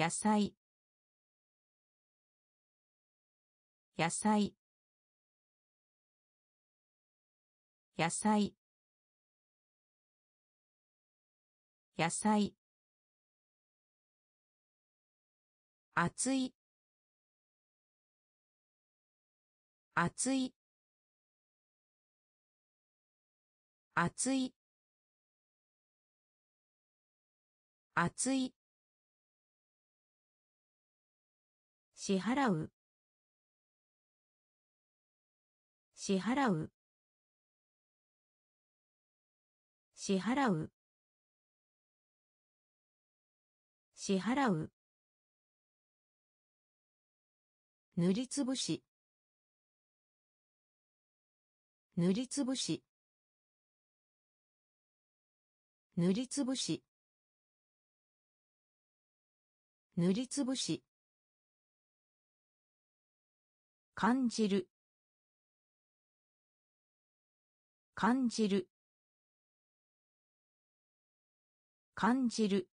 野菜。野菜。野菜。野菜。熱い。熱い。熱い。熱い。支払う。支払う。支払う。支払う。塗りつぶし。塗りつぶし。塗りつぶし。塗りつぶし。感じる。感じる。感じる。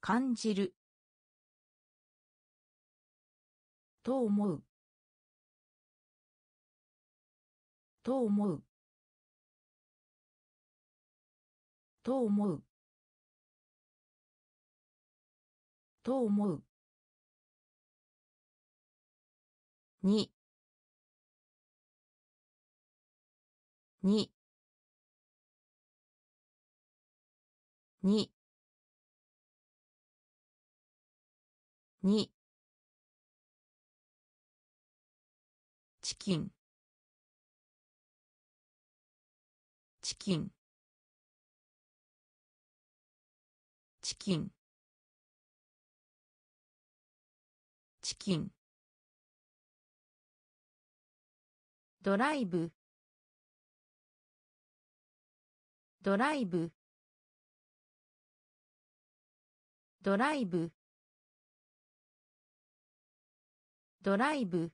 感じる。と思う。と思う。と思う。と思う。に。に。に。に。チキン。チキン。チキン。チキン。ドライブ。ドライブ。ドライブ。ドライブ。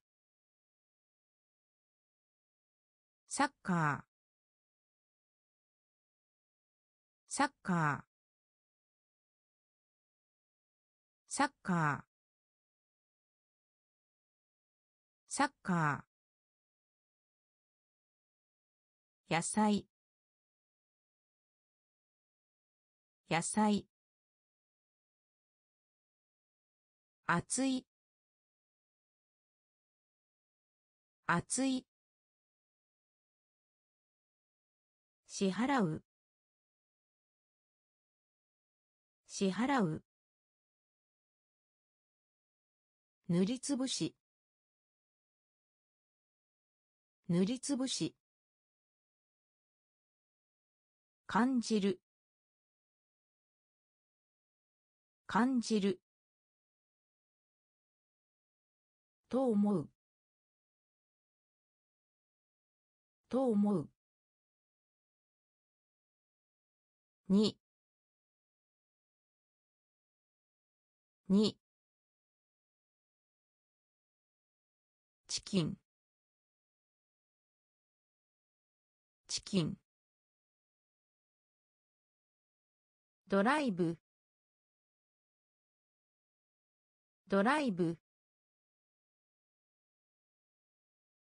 サッカー。サッカー。サッカー。サッカー。野菜。野菜。熱い。熱い。支払う。支払う。塗りつぶし。塗りつぶし。感じる。感じる。と思う。と思う。に。に。チキン。チキン。ドライブ。ドライブ。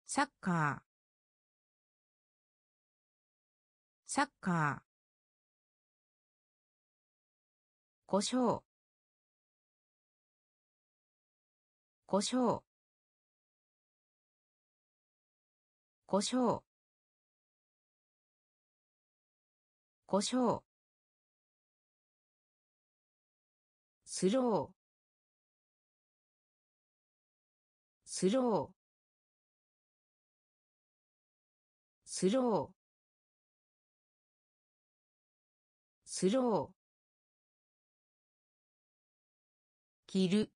サッカー。サッカー。故障。故障。故障。故障スロー。スロー。スロー。スロー。着る。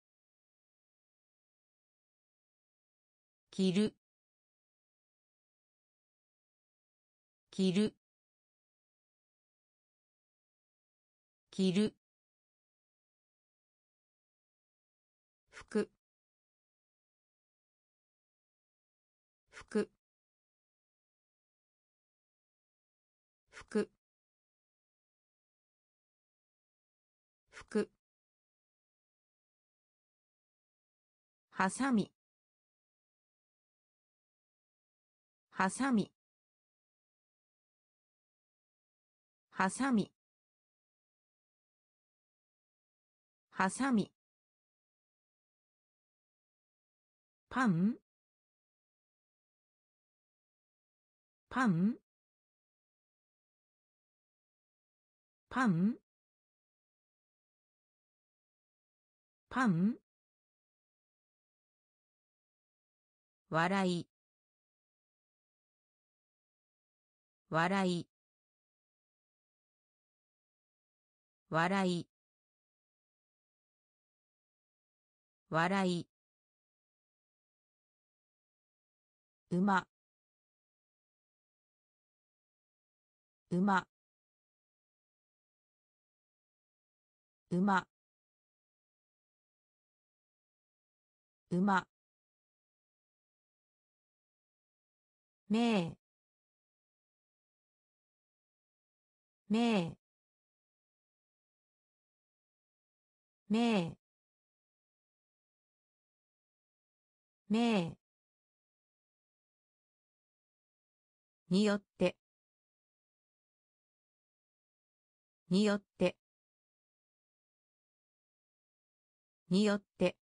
着る。着る。着る。はさみはさみはさみはさみパン？パン？パン？パン？笑い。笑い。笑い。笑い。馬。馬。馬。馬。めめめめによって。によって。によって。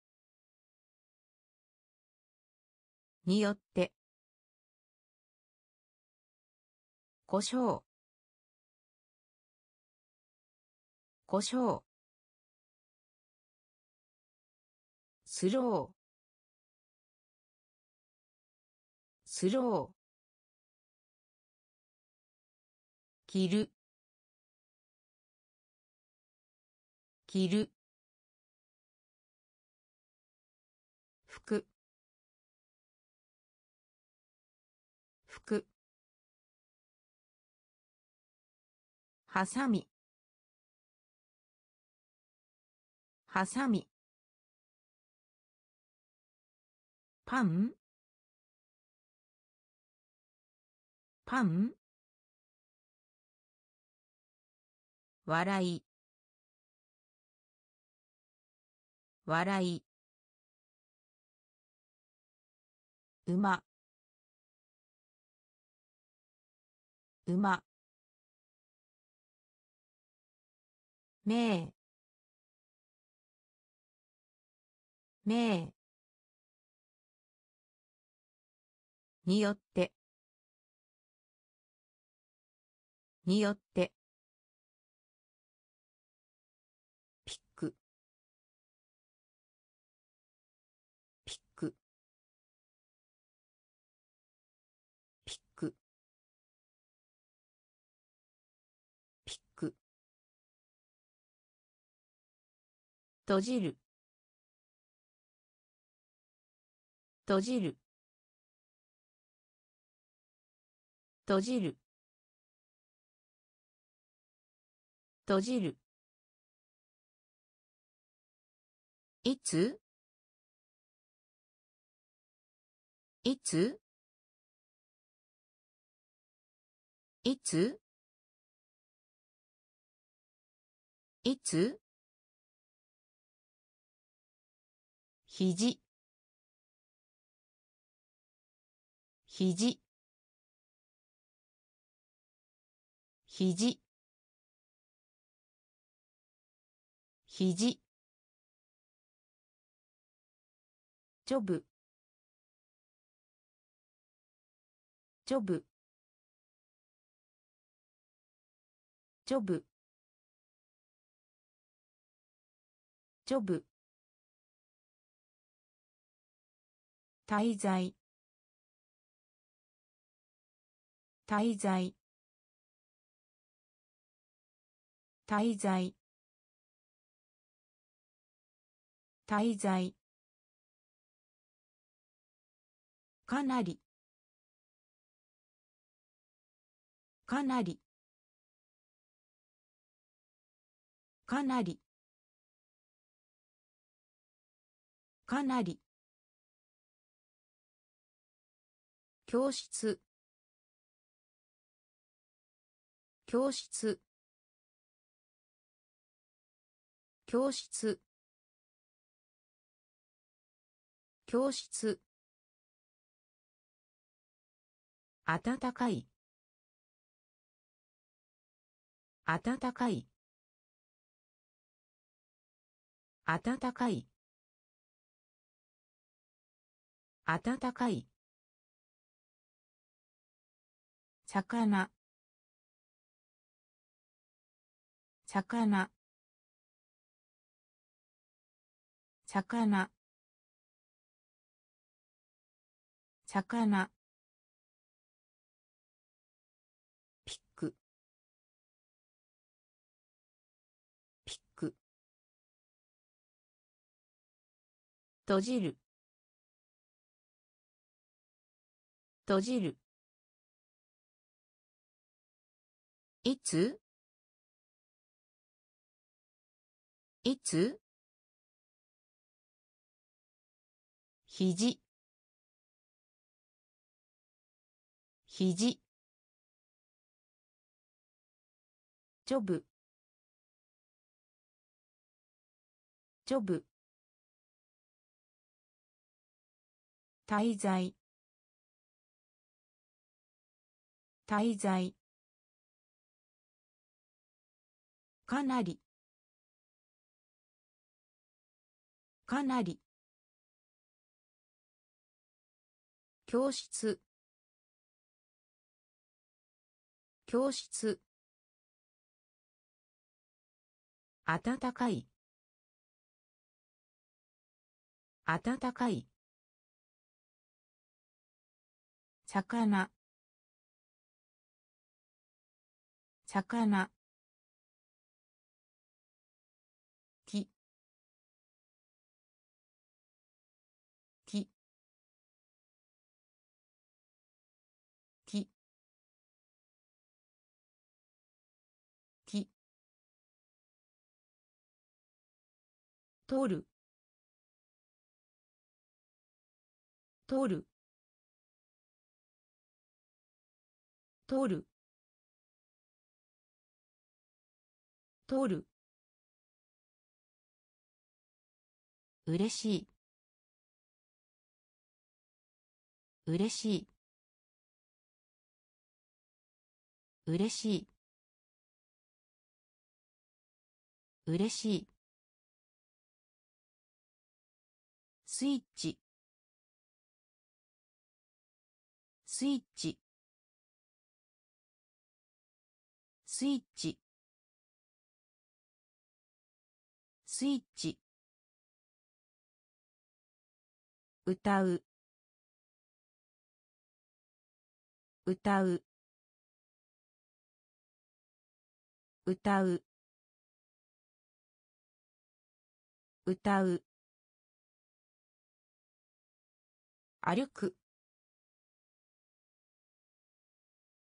によって。故障故障スロースロー着る。着る。はさみはさみパン。パン。笑い。笑い。馬。馬。めめによって。によって。閉じる。閉じる。閉じる。閉じる。いつ？いつ？いつ？いつ？ひじひじひじじジョブ。ジョブ。ジョブ。ジョブ。滞在。滞在。滞在。滞在。かなり。かなり。かなり。かなり。教室。教室。教室。教室。暖かい。暖かい。暖かい。暖かい。魚。魚。魚。魚。閉じる。閉じる。いつ？いつ？ひじひじジョブ。ジョブ。滞在。滞在かなり。かなり。教室。教室。暖かい。暖かい。魚。魚。取る。取る。取る。取る。うれしい。嬉しい。うれしい。嬉しい。スイッチ。スイッチ。スイッチ。スイッチ。歌う。歌う。歌う。歌う。歩く。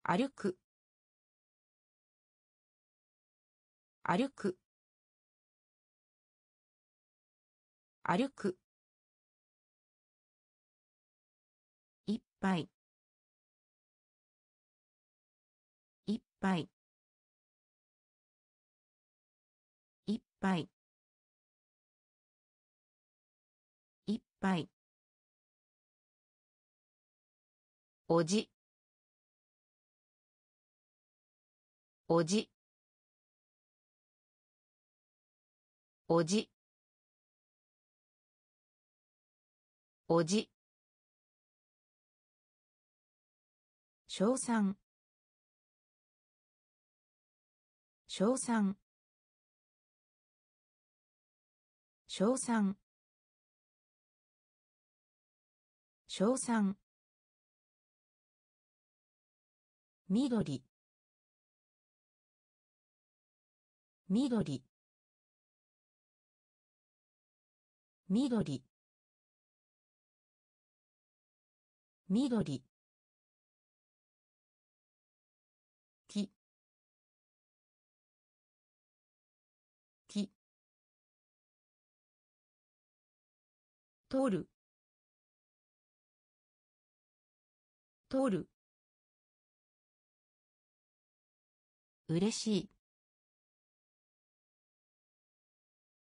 歩く。歩く。歩く。いっぱいいっぱいいっぱいいっぱいおじおじおじおじ称賛称賛称賛称賛緑。緑。緑。緑。木。木。取る。取る。うれしい。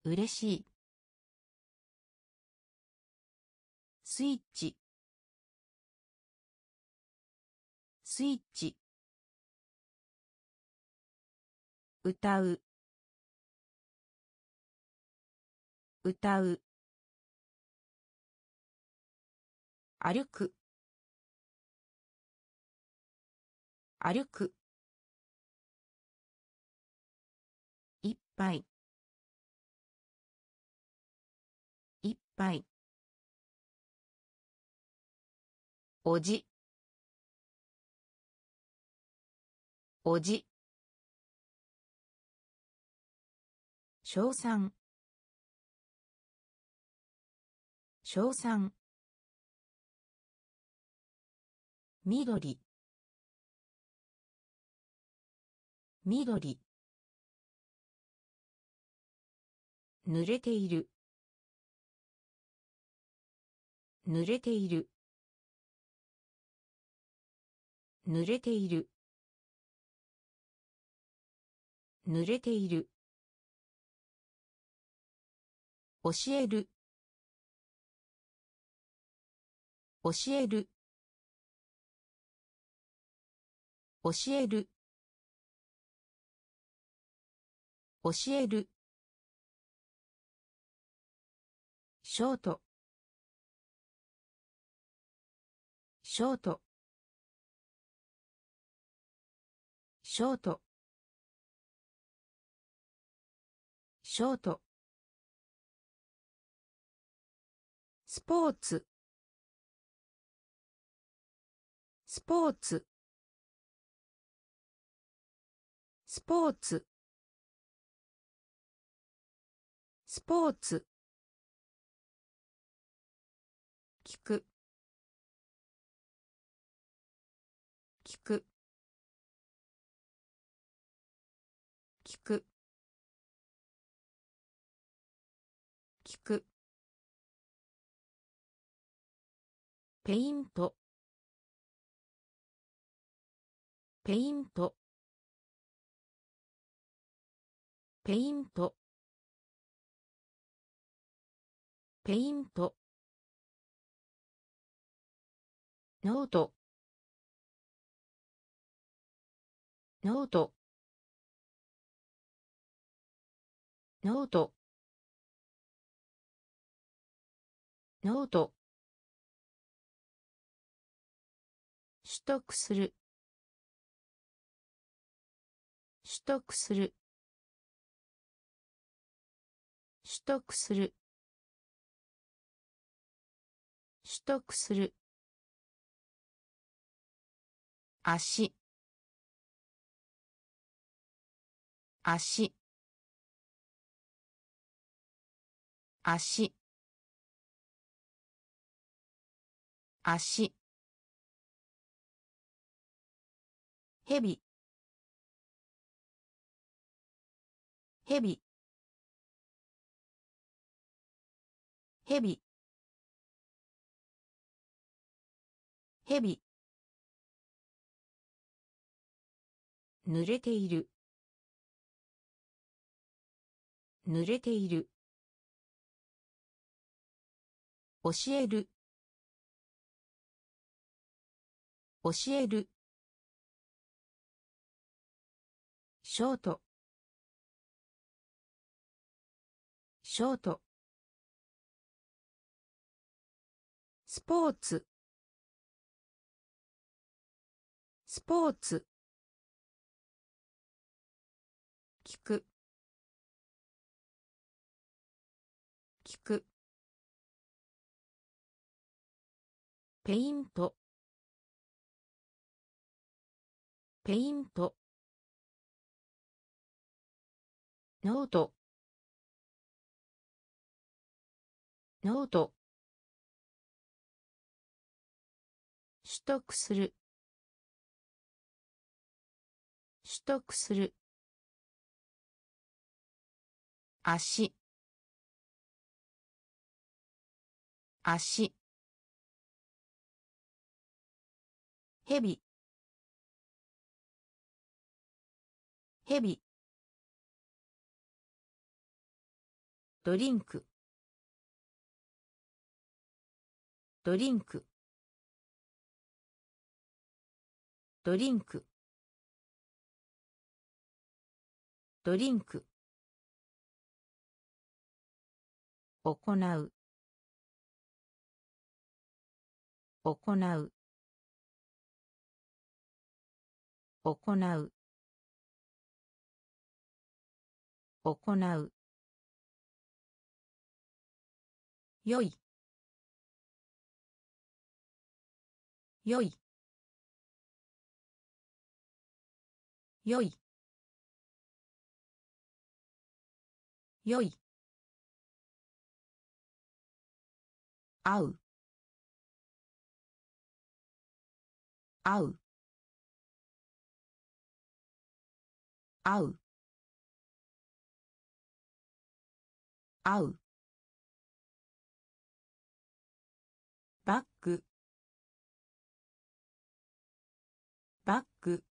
嬉しい。スイッチ。スイッチ。歌う。歌う。歩く。歩く。ぱいいっぱいおじ。おじ。称賛称賛緑。緑。濡れている。濡れている。濡れている。濡れている。教える。教える。教える。教える。ショート。ショート。ショート。ショート。スポーツ。スポーツ。スポーツ。スポーツ。ペイント。ペイント。ペイント。ペイント。ノート。ノート。ノート。ノート。取得する。取得する。取得する。取得する。足。足。足。足。ヘビヘビヘビヘビ濡れている。濡れている。教える。教える。ショート。ショート。スポーツ。スポーツ。聞く。聞く。ペイント。ペイント。ノート。ノート。取得する。取得する。足。足。ヘビヘビドリンク。ドリンク。ドリンク。ドリンク。行う。行う。行う。行う。よい。よい。よい。よい。会う。会う。会う。会う。バックバック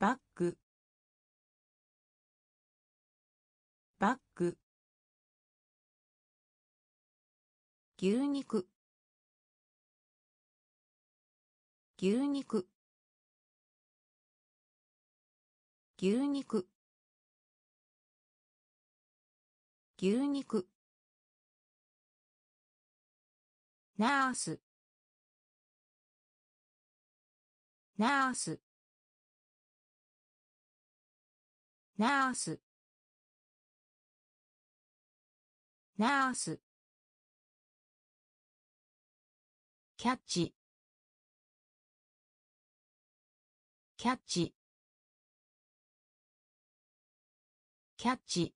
バックバック牛肉。牛肉。牛肉。牛肉。ナースナースナースナースキャッチ。キャッチ。キャッチ。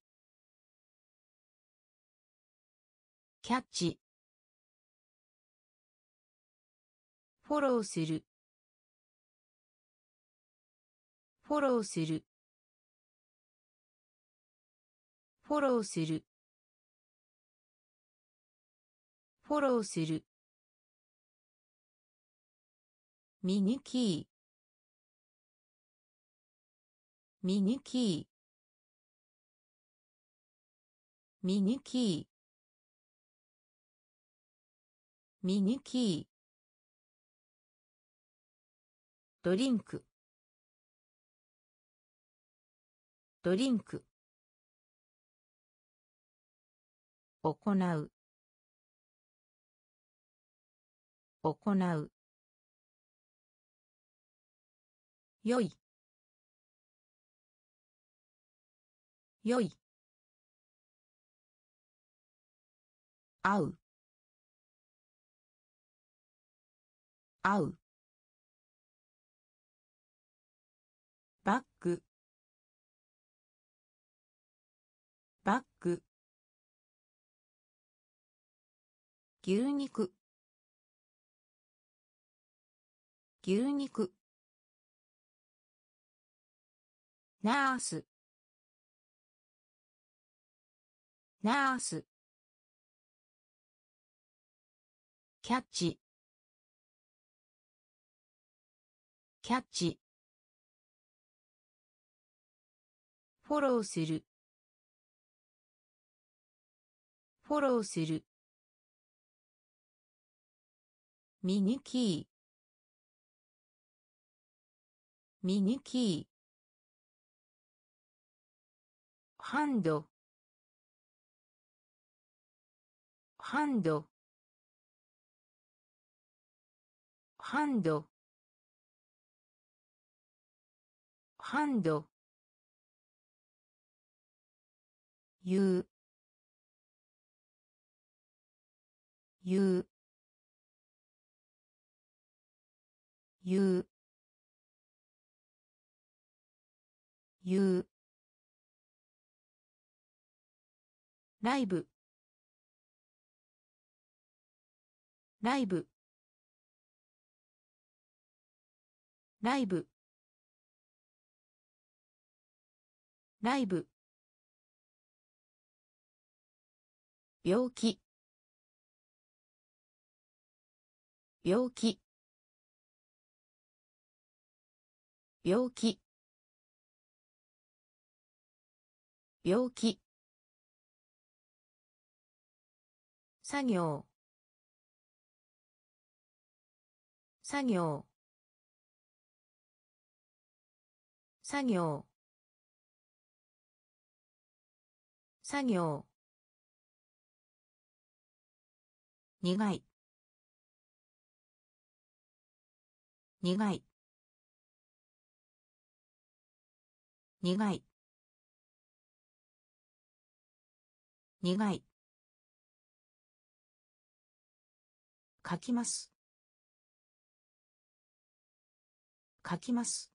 キャッチ。フォローする。フォローする。フォローする。フォローする。ミニキー。ミニキー。ミニキー。ミニキー。ドリンク。ドリンク。行う。行う。よい。よい。会う。会う。バックバック牛肉。牛肉。ナース。ナース。キャッチ。キャッチ。フォローする。フォローする。ミニキー。ミニキー。ハンド。ハンド。ハンド。ハンド。言う。言う。言う。言う。ライブ。ライブ。ライブ。ライブ。病気。病気。病気。病気。作業。作業。作業。作業。苦い。苦い。苦い。苦い。書きます。書きます。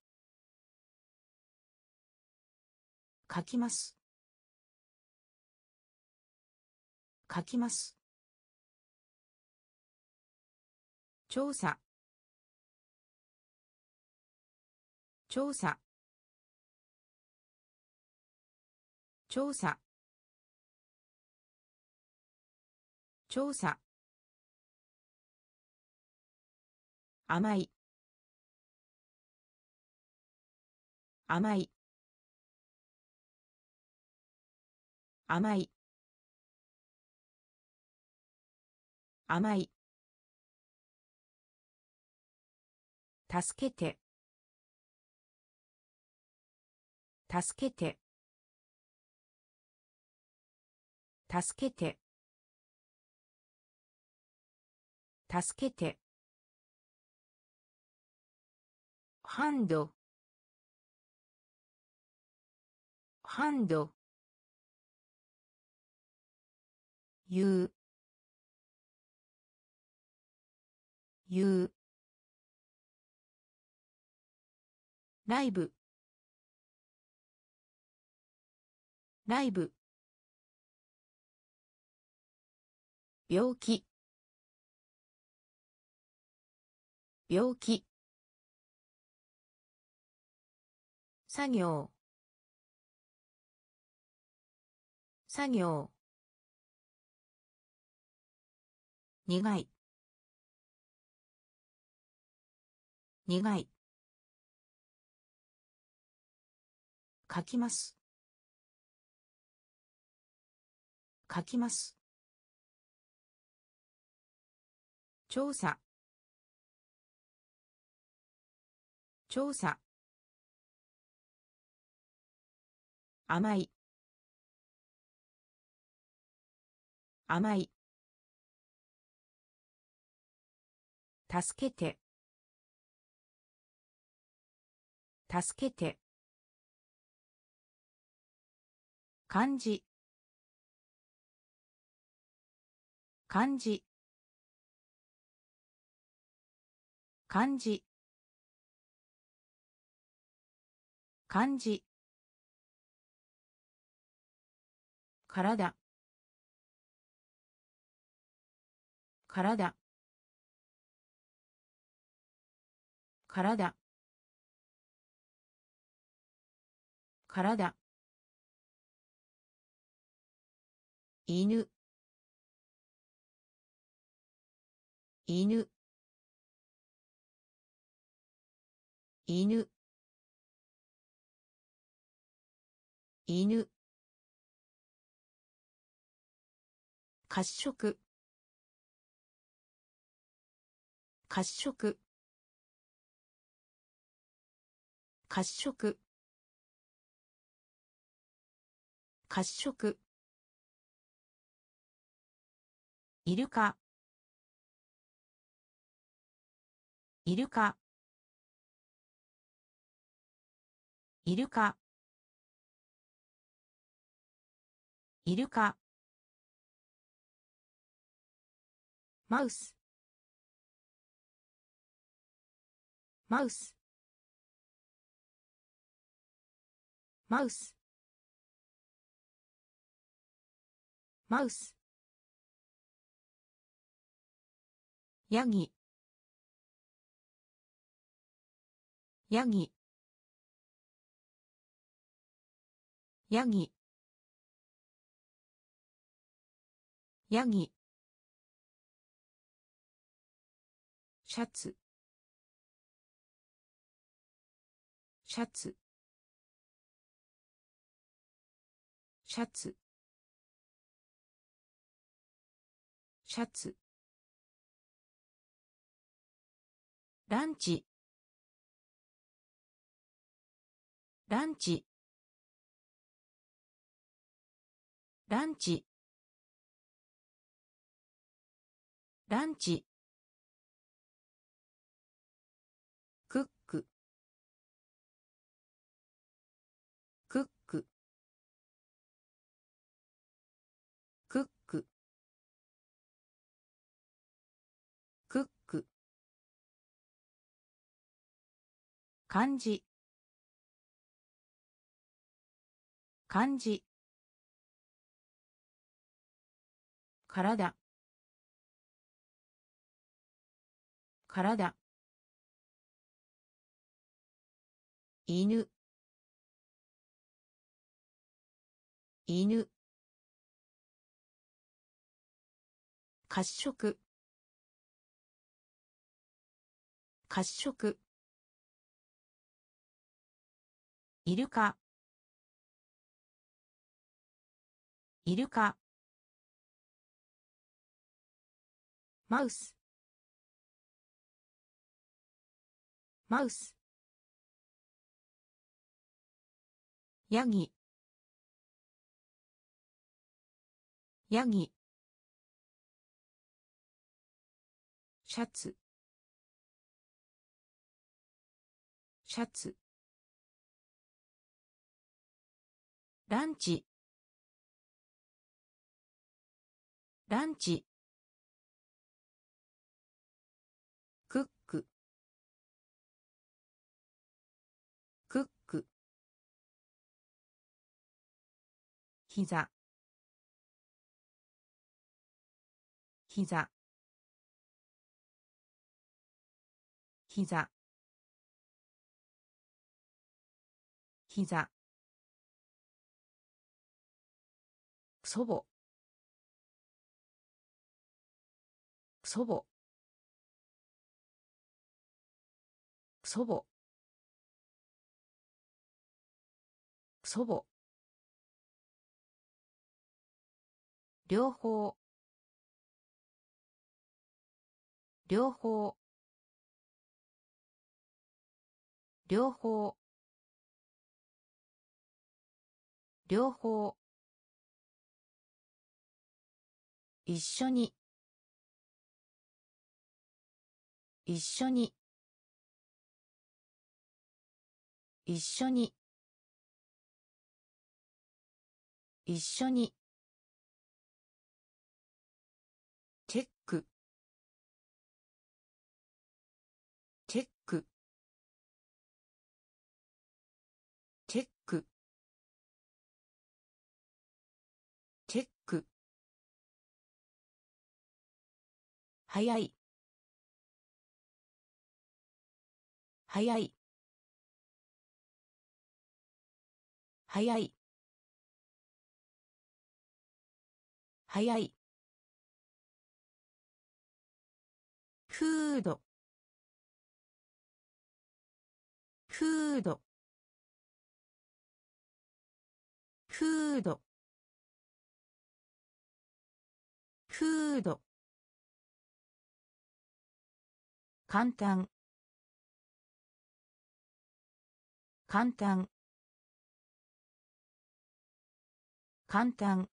書きます。書きます。調査。調査。調査。調査。甘い。甘い。甘い。甘い。助けて。助けて。助けて。助けて。ハンド。ハンド。言う。言う。ライブライブ病気。病気。作業。作業。苦い。苦い。書きます。書きます。調査。調査。甘い。甘い。助けて。助けて。漢字。漢字。漢字。漢字。体。体。体。体。犬。犬。犬。犬。褐色。褐色。褐色。褐色。イルカイルカイルカイルカマウス。マウス。マウス。マウス。ヤギ。ヤギ。ヤギ。ヤギ。シャツ。シャツ。シャツ。シャツ。ランチ。ランチ。ランチ。ランチ。漢字。漢字。体。体。犬。犬。褐色。褐色。イルカイルカマウス。マウス。ヤギ。ヤギ。シャツ。シャツ。ランチ。ランチ。クック。クック。膝。膝。祖母。祖母。祖母。祖母。両方。両方。両方。両方。一緒に。一緒に。一緒に。一緒に。早い。早い。早い。早い。フードフードフードフード簡単。簡単。簡単。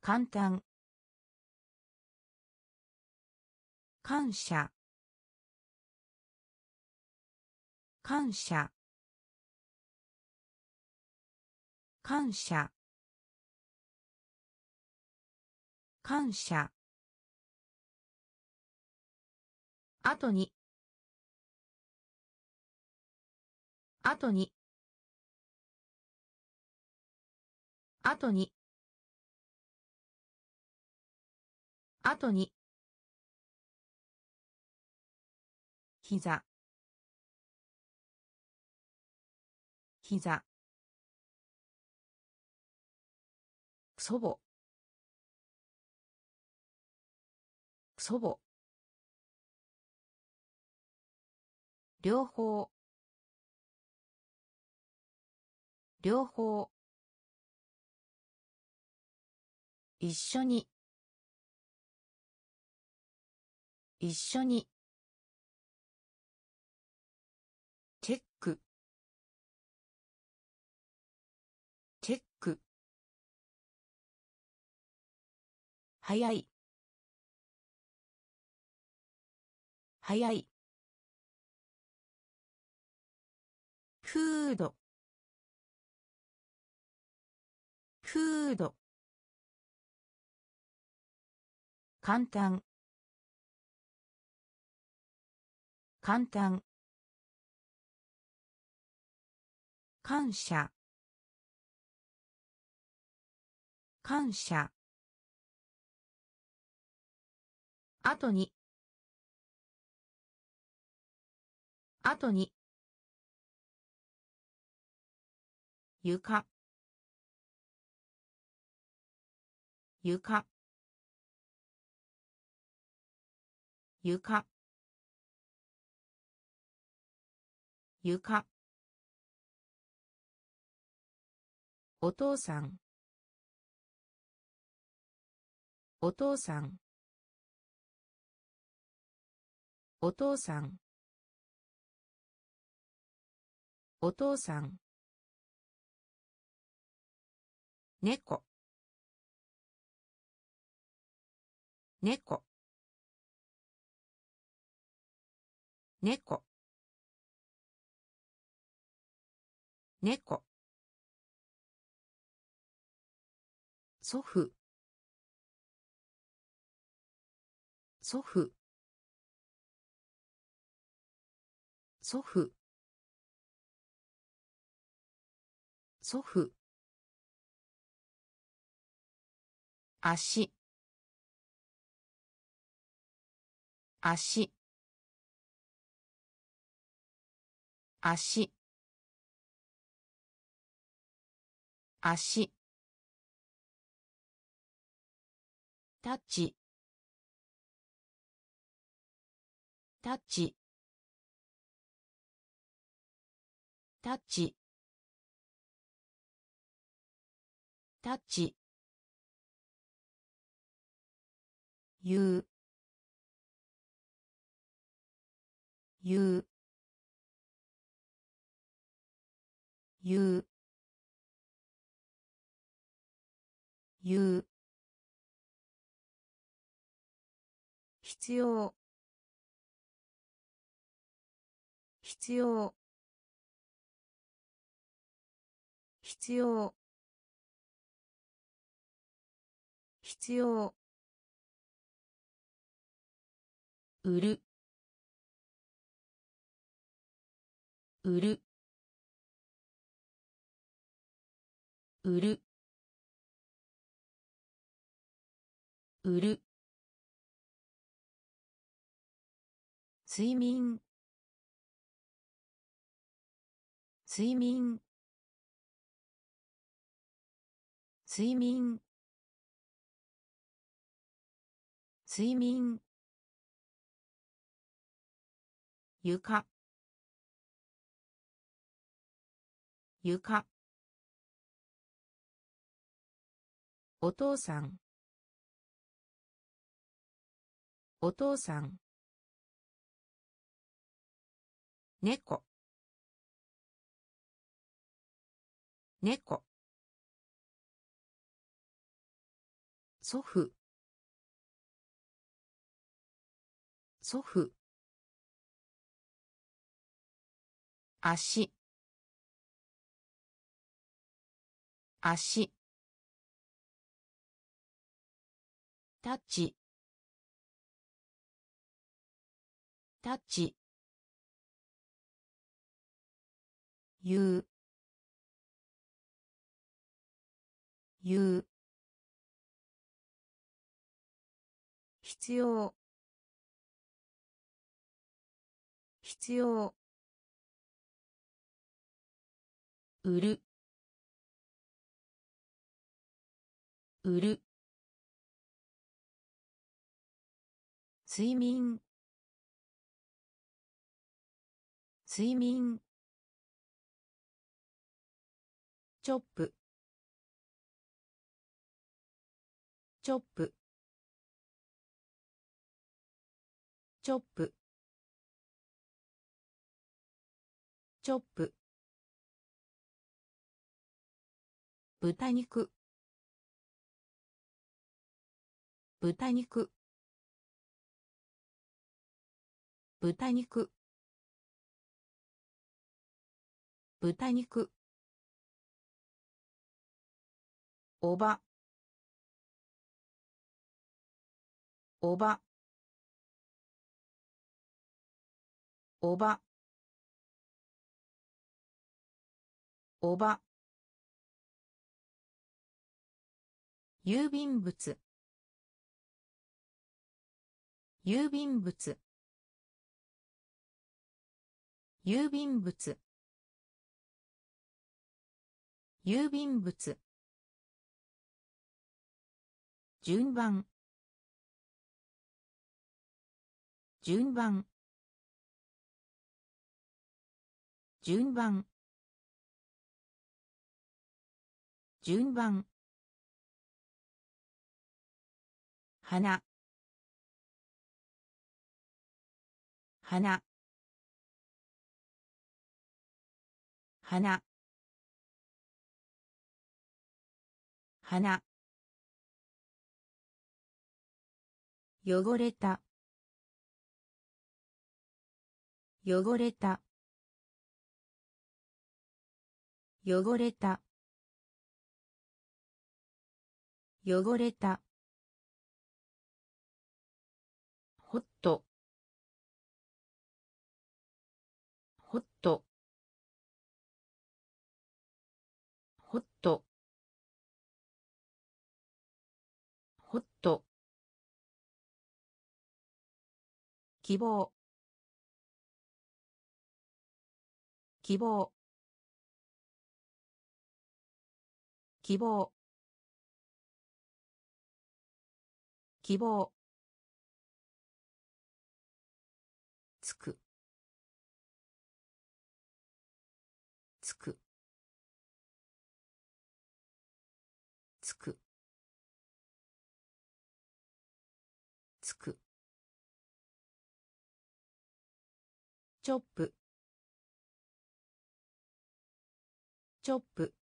簡単。感謝。感謝。感謝。感謝。後に。後に。後に。後に。膝。膝。祖母。祖母。両方。両方。一緒に。一緒に。チェック。チェック。早い。早い。フード。フード。簡単。簡単。感謝。感謝。後に。後に。床。床。床。床。お父さん。お父さん。お父さん。お父さん。猫。猫。猫。猫。祖父。祖父。祖父。祖父。足。足。足。足。タッチ。タッチ。タッチ。タッチ。言う。言う。言う。言う。必要。必要。必要。必要。売る。売る。売る。売る。睡眠。睡眠。睡眠。睡眠。床。床。お父さん。お父さん。猫。猫。祖父。祖父。足。足。タッチタッチ言う。言う。必要。必要。売る。売る。睡眠。睡眠。チョップ。チョップ。チョップ。チョップ豚肉。豚肉。豚肉。豚肉。おば。おば。おば。おば。郵便物。郵便物。郵便物。郵便物。順番。順番。順番。順番。花。花。花。花。汚れた。汚れた。汚れた。汚れた。希望。希望。希望。希望。チョップ。チョップ。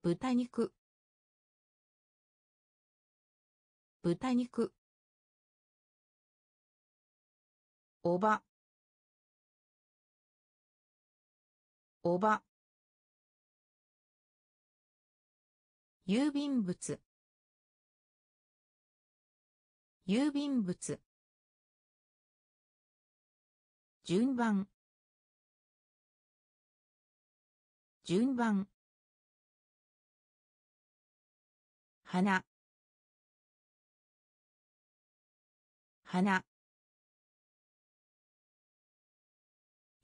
豚肉。豚肉。おば。おば。郵便物。郵便物。順番。順番。花。花。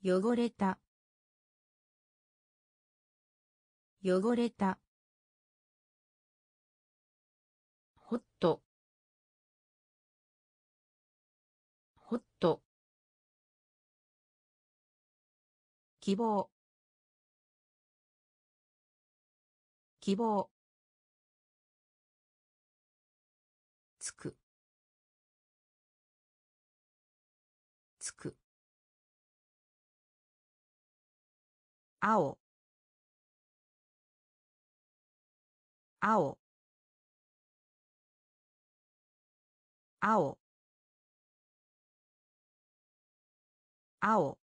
汚れた。汚れた。希望。希望。つく。つく。青。青。青。青。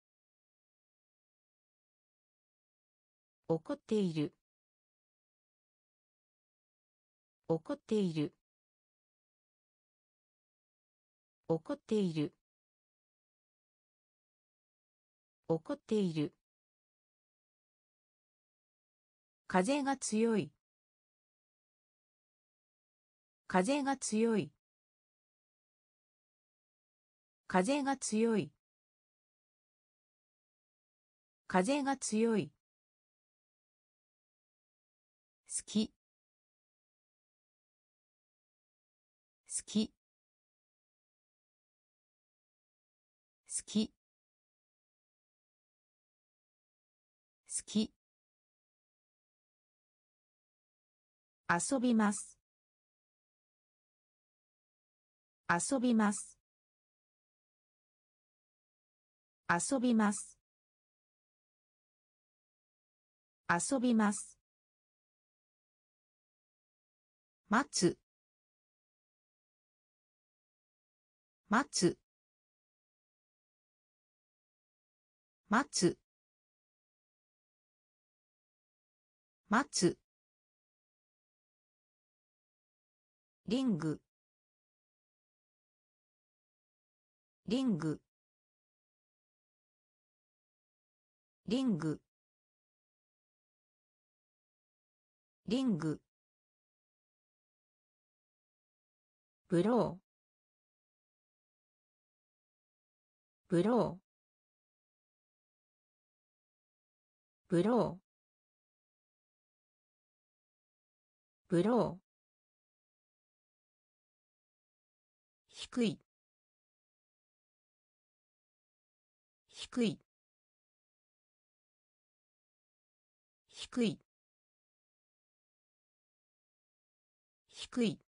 怒っている。怒っている。怒っている。怒っている。風が強い。風が強い。風が強い。風が強い。好き。好き。好き。好き。遊びます。遊びます。遊びます。遊びます。待つ。待つ。待つ。待つ。リング。リング。リング。リング。ブロー。ブロー。ブロー。ブロー。低い。低い。低い。低い。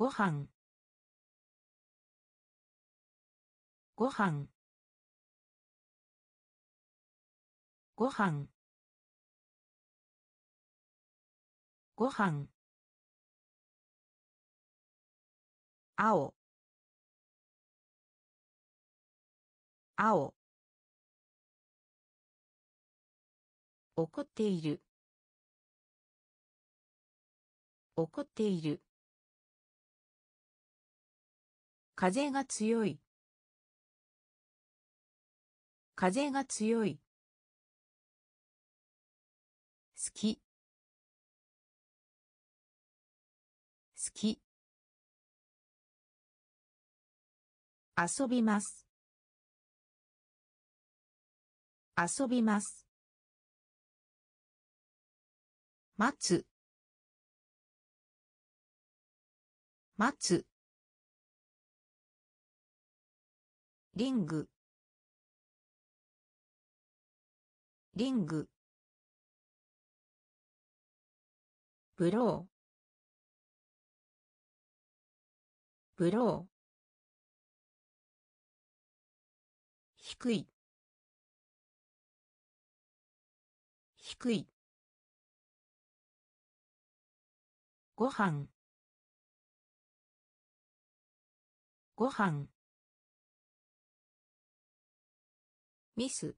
ご飯。ご飯。ご飯。ご飯。青。青。怒っている。怒っている。風が強い。風が強い。好き。好き。遊びます。遊びます。待つ。待つ。リング。リング。ブロー。ブロー。低い。低い。ご飯。ご飯。ミス。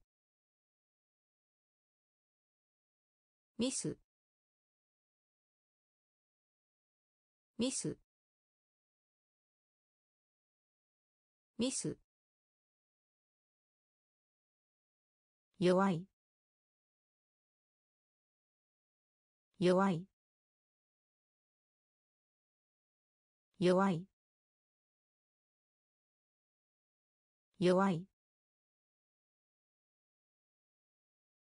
ミス。ミス。ミス。弱い。弱い。弱い。弱い。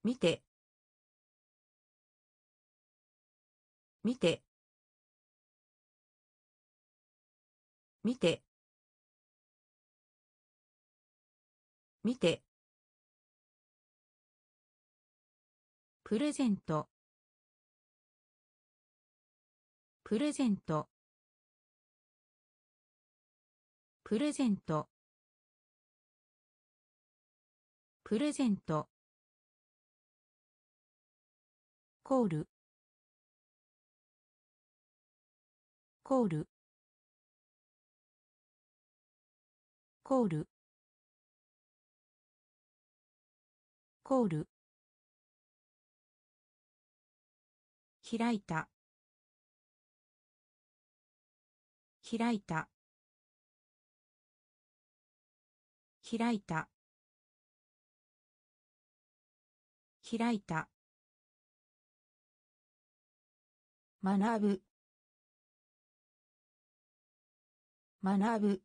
見て。見て。見て。見て。プレゼント。プレゼント。プレゼント。プレゼント。コール。コール。コール。コール。開いた。開いた。開いた。開いた。学ぶ。学ぶ。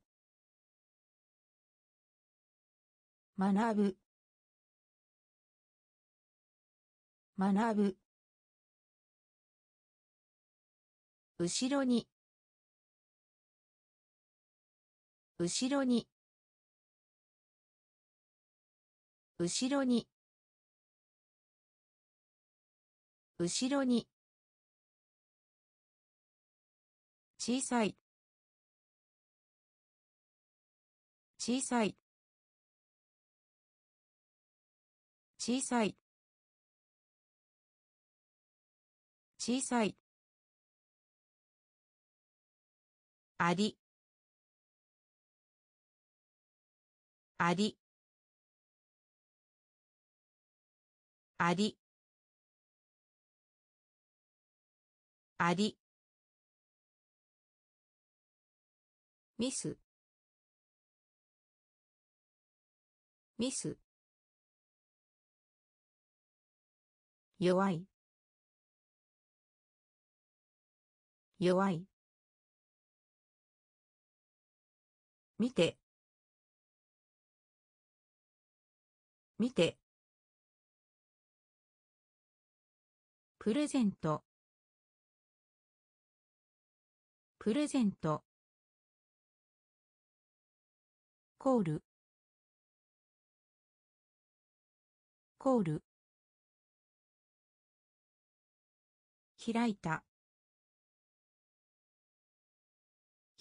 学ぶ。学ぶ後ろに後ろに。後ろに。後ろに。小さい。小さい。小さい。小さい。あり。あり。あり。あり。ミス。ミス。弱い。弱い。見て。見て。プレゼント。プレゼント。コール。コール。開いた。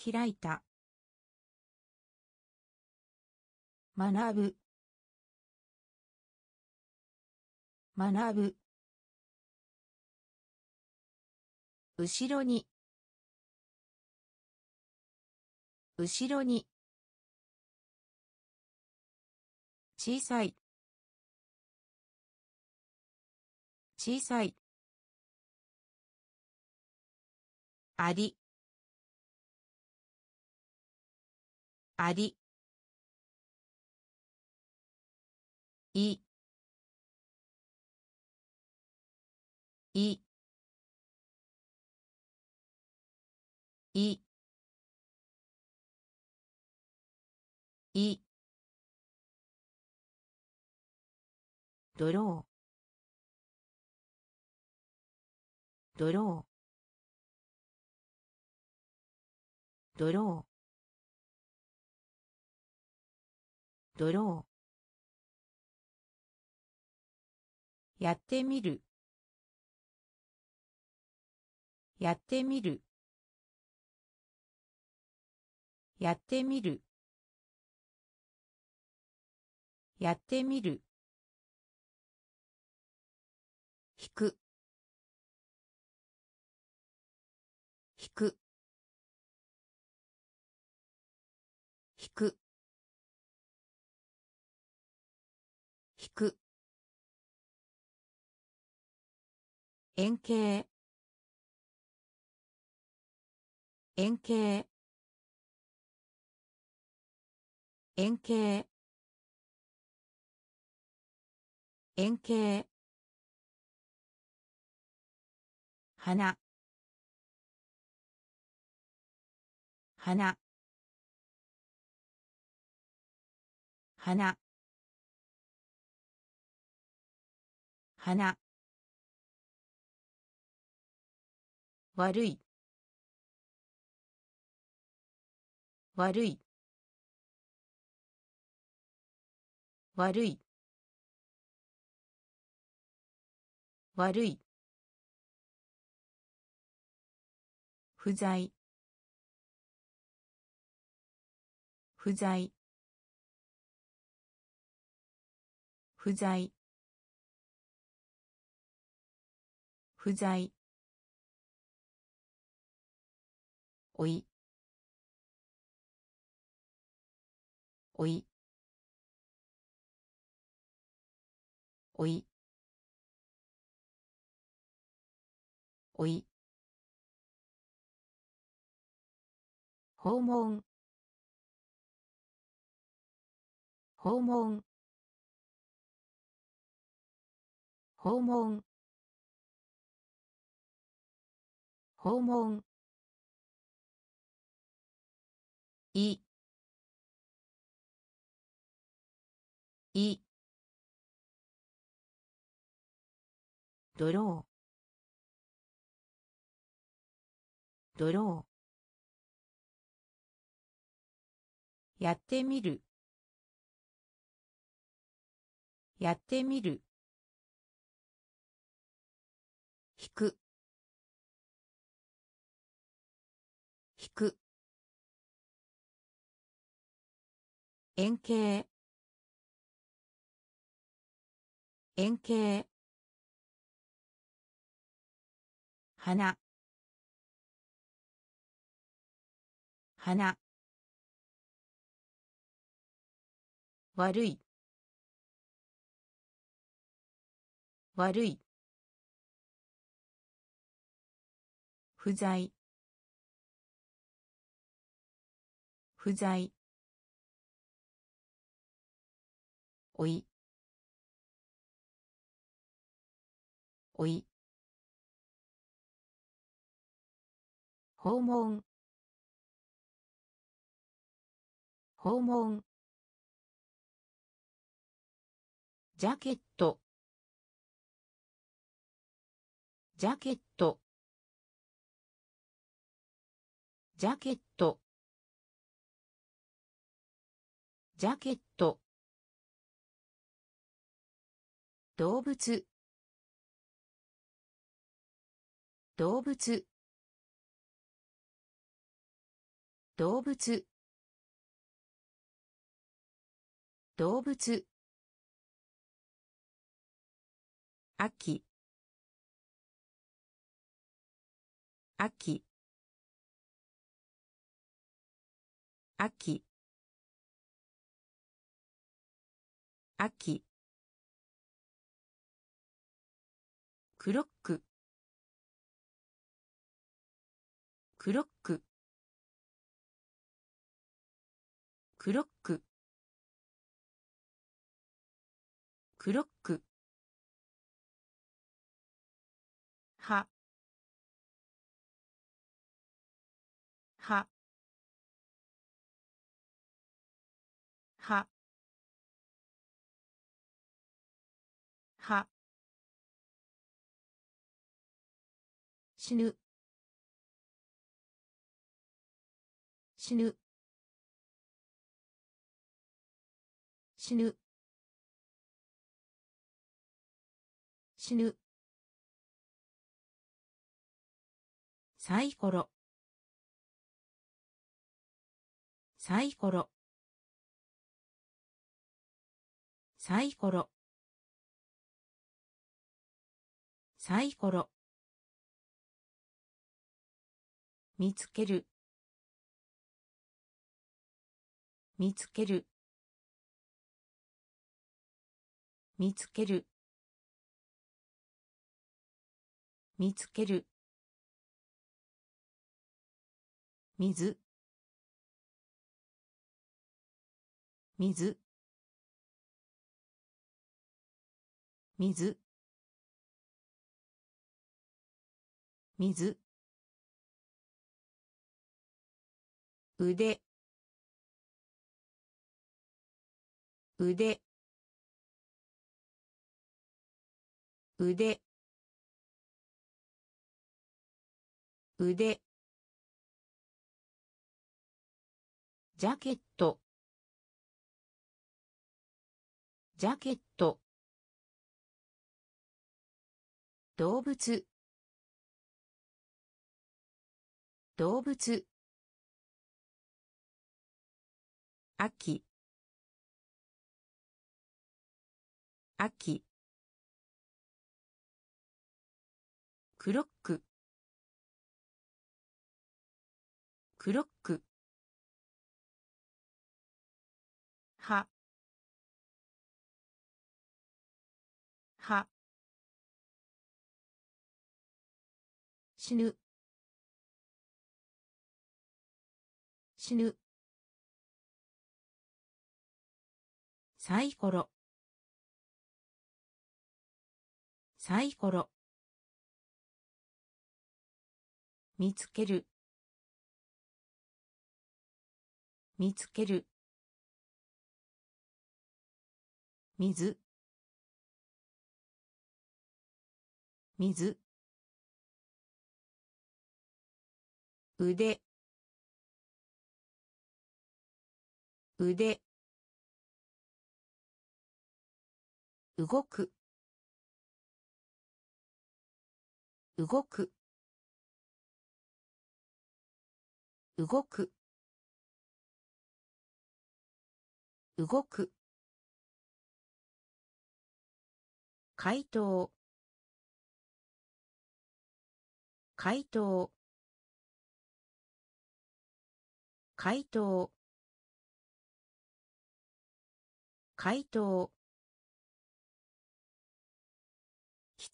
開いた。学ぶ。学ぶ。後ろに。後ろに。小さい。小さい。あり。あり。い。い。い。いドロー。ドロー。ドロー。ドロー。やってみる。やってみる。やってみる。やってみる。引く。引く。引く。引く。円形。円形。円形。円形。花。花。花。花。悪い。悪い。悪い。悪い。不在。不在。不在。不在。おい。おい。おい。おい。訪問。訪問。訪問。訪問。い。い。ドロー。ドロやってみる。やってみる。引く。引く。円形。円形。花。花。悪い。悪い。不在。不在。おい。おい。訪問。訪問。ジャケット。ジャケット。ジャケット。ジャケット。動物。動物。動物。動物。秋。秋。秋。秋。クロック。クロック。クロック。クロック。死ぬ。死ぬ。死ぬ。死ぬ。サイコロ。サイコロ。サイコロ。サイコロ。見つける。見つける。見つける。見つける。水。水。水。水。腕。腕。腕。腕。ジャケット。ジャケット。動物。動物。秋。秋。クロック。クロック。は。は。死ぬ。死ぬ。サイコロ。サイコロ。見つける。見つける。水。水。腕。腕。動く。動く。動く。動く。回答。回答。回答。回答。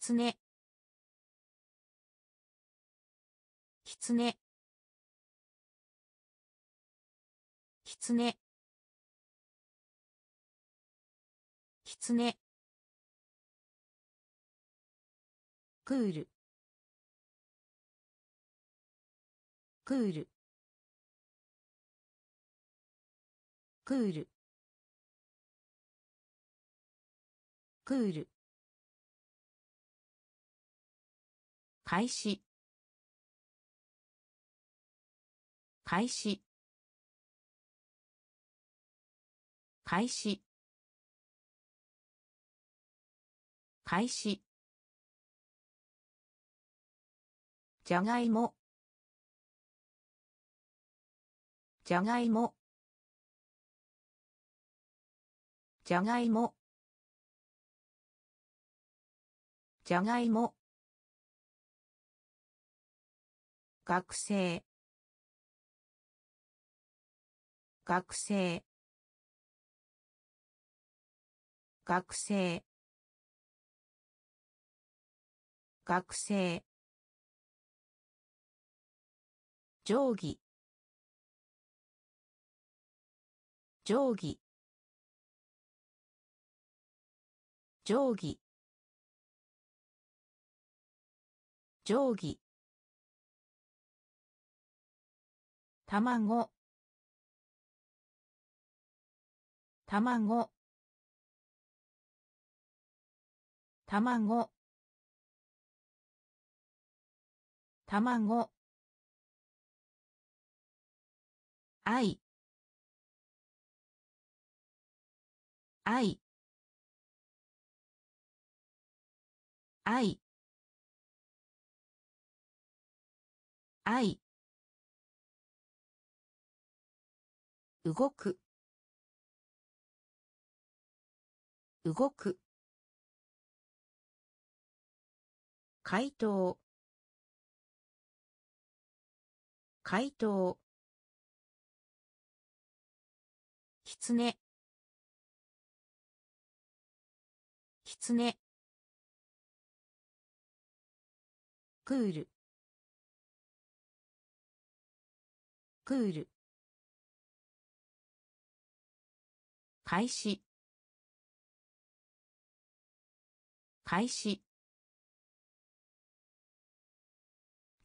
きつねきつねきつねきつねクール。クール。クール。クール。開始。開始。開始。開始。じゃがいも。じゃがいも。じゃがいも。じゃがいも。学生。学生。学生。学生。定規。定規。定規。定規。卵。卵。卵。卵。愛。愛。愛。愛。動く。動く。回答。回答。きつねきつねクール。クール。開始。開始。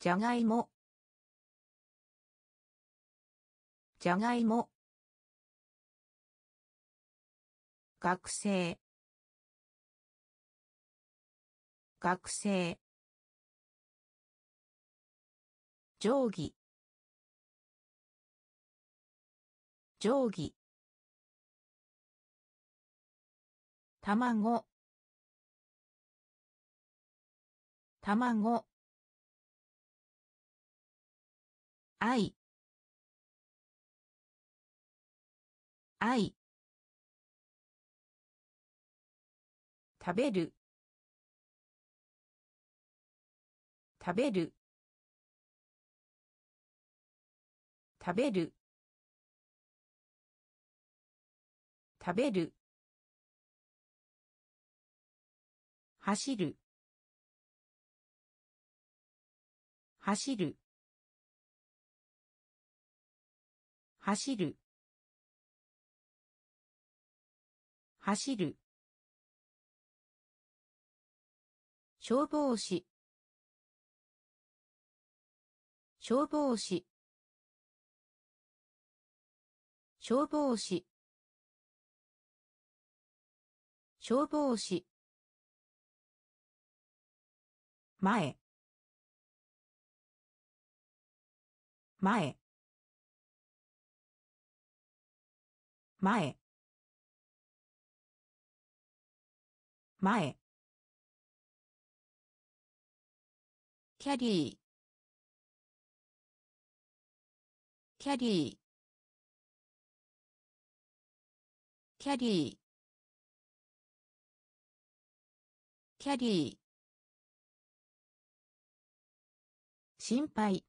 じゃがいも。じゃがいも。学生。学生。定規。定規。卵。卵。愛。愛。食べる。食べる。食べる。食べる。走る。走る。走る。走る。消防士。消防士。消防士。消防士。前。前。前。前。キャリーキャリーキャリーキャリー心配。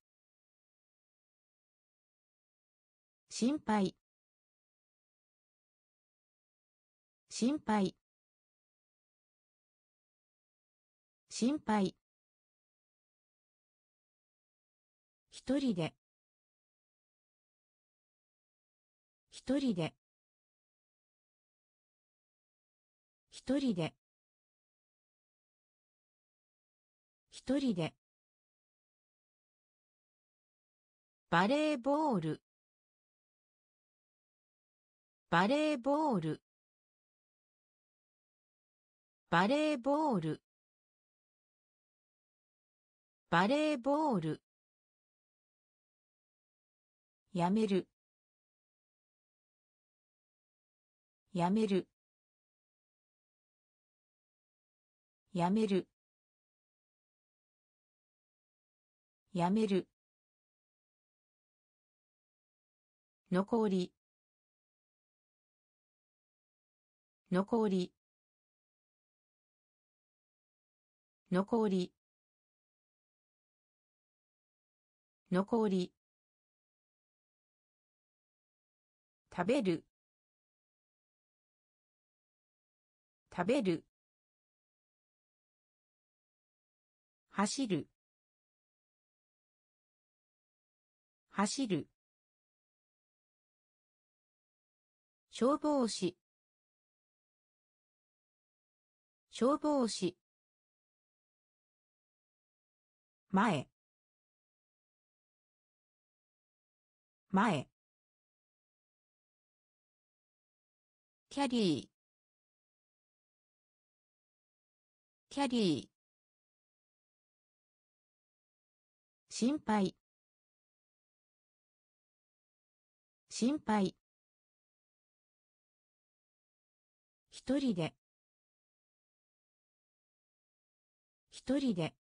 心配。心配。心配。一人で。一人で。一人で。一人でバレーボール。バレーボール。バレーボール。バレーボール。やめる。やめる。やめる。やめる。残り。残り。残り。残り。食べる。食べる。走る。走る。消防士。消防士。前。前。キャリー。キャリー。心配。心配一人で。一人で。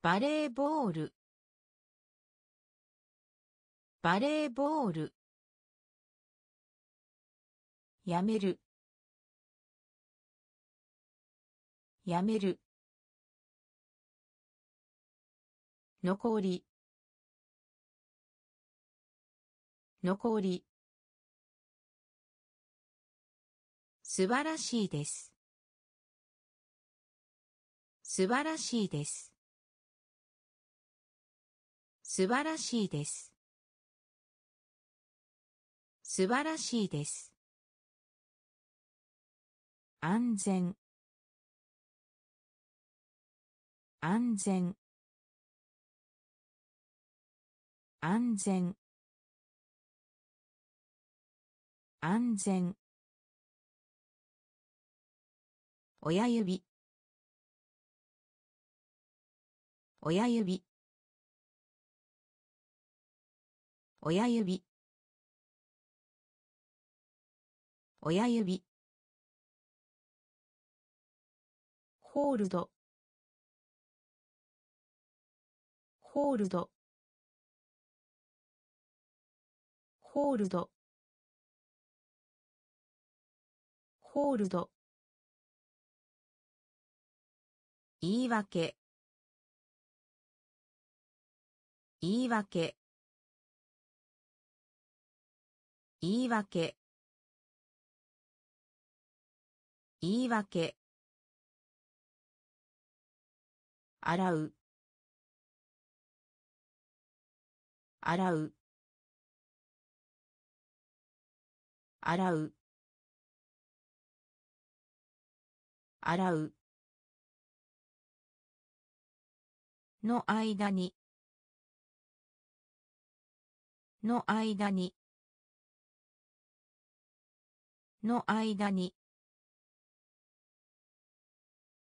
バレーボール。バレーボール。やめる。やめる。残り。残り。素晴らしいです。素晴らしいです。素晴らしいです。素晴らしいです。安全。安全。安全。安全。親指。親指。親指。親指。ホールド。ホールド。ホールド。ホールド。言い訳。言い訳。言い訳。言い訳。洗う。洗う。洗う。洗う。の間に。の間に。の間に。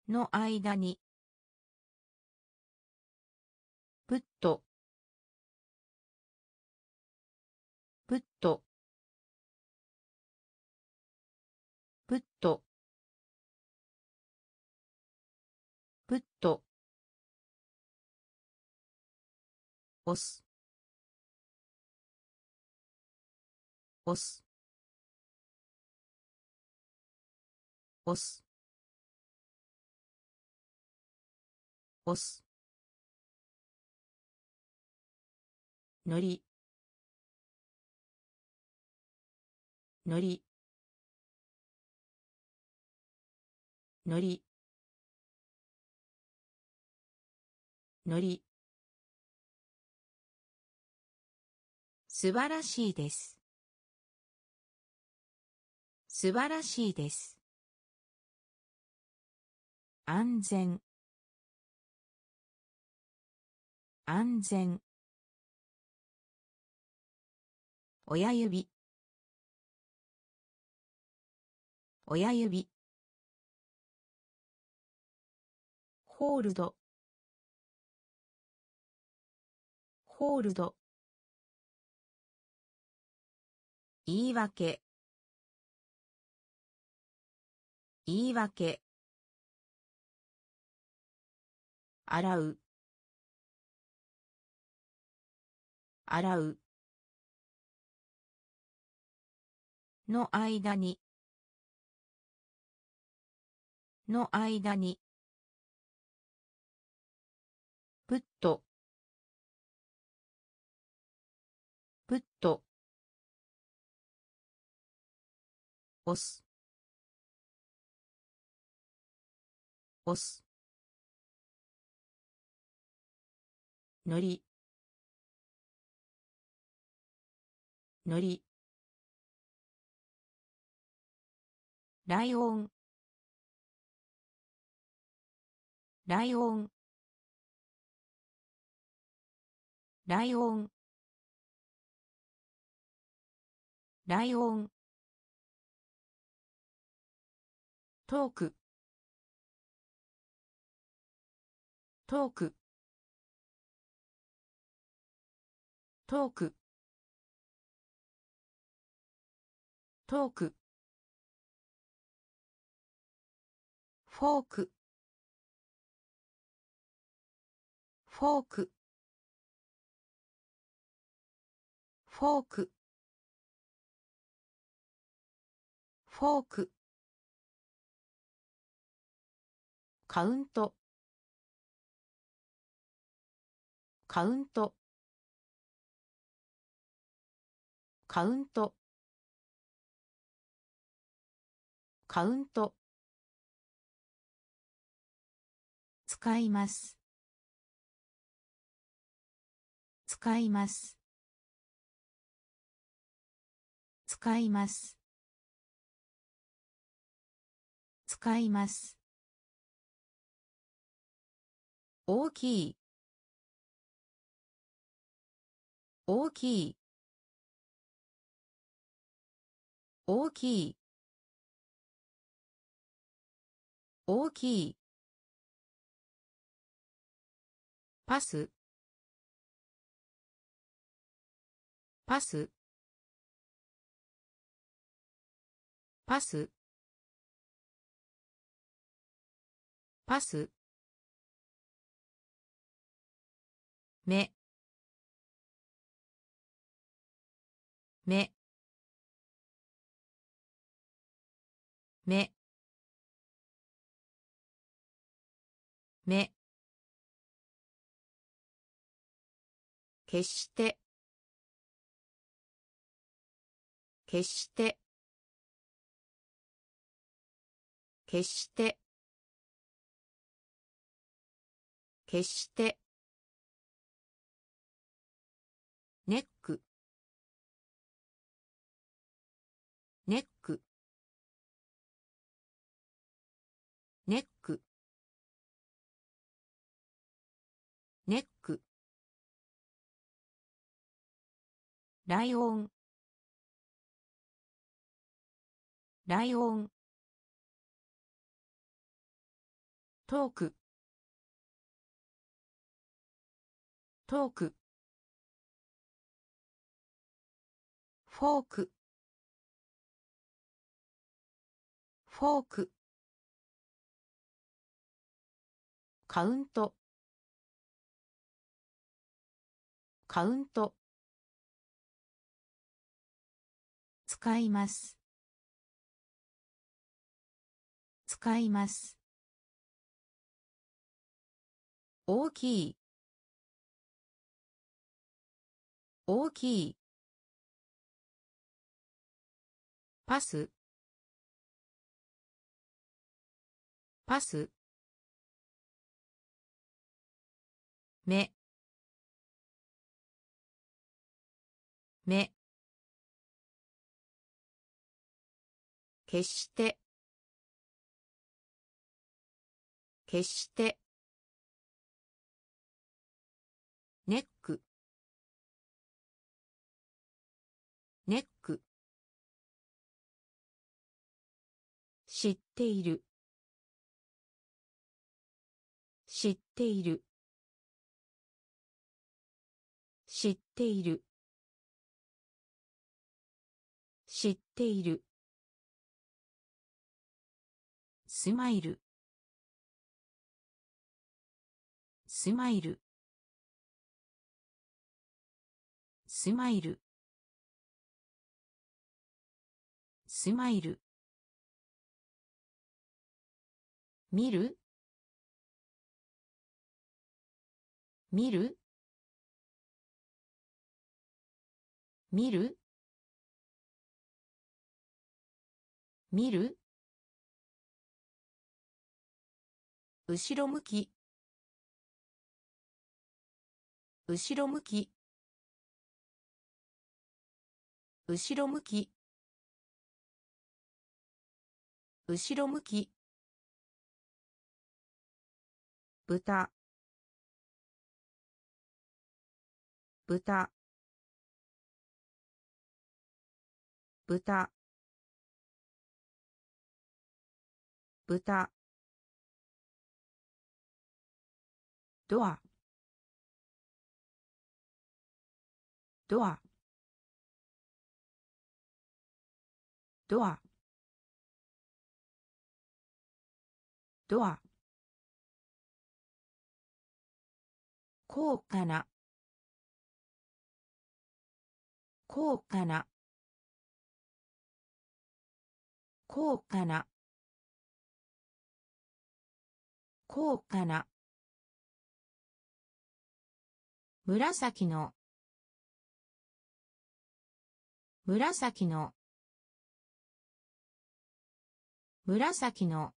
の間に。プット。プット。押す。押す。押す。押す。のり。のり。のり。のり。素晴らしいです。素晴らしいです。安全。安全。親指。親指。ホールド。ホールド。言い訳。言い訳。洗う。洗う。の間に。の間に。プット押す。押す。のり。のり。ライオン。ライオン。ライオン。ライオン。トーク。トーク。トーク。トーク。フォーク。フォーク。フォーク。フォーク。カウント。カウント。カウント。カウント。使います。使います。使います。使います。大きい。大きい。大きい。大きい。パス。パス。パス。パス。目。目。目。目。決して。決して。決して。決して。ライオン。ライオン。トーク。トーク。フォーク。フォーク。カウント。カウント。使います。使います。大きい。大きい。パス。パス。目。目決して。決して。ネック。ネック。知っている。知っている。知っている。知っている。スマイル。スマイル。スマイル。スマイル。見る？見る？見る？見る？後ろ向き。後ろ向き。後ろ向き。後ろ向き。豚。豚。豚。豚。ドア。ドア。ドア。ドア。高価な。高価な。高価な。高価な。紫の。紫の。紫の。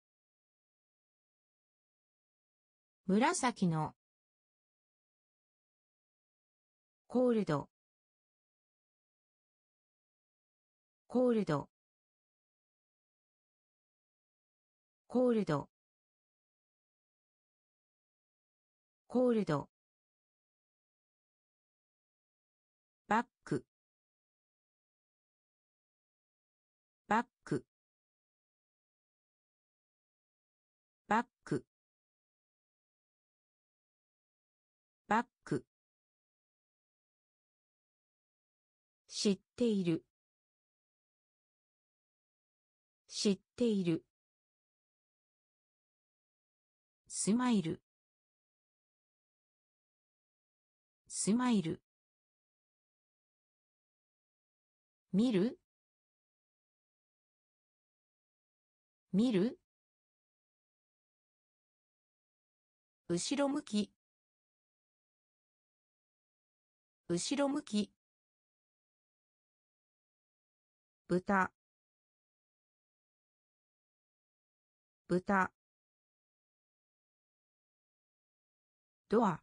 紫の。コールド。コールド。コールド。コールド。バック。バック。バック。バック。知っている。知っている。スマイルスマイル見る？見る？後ろ向き。後ろ向き。豚。豚。ドア。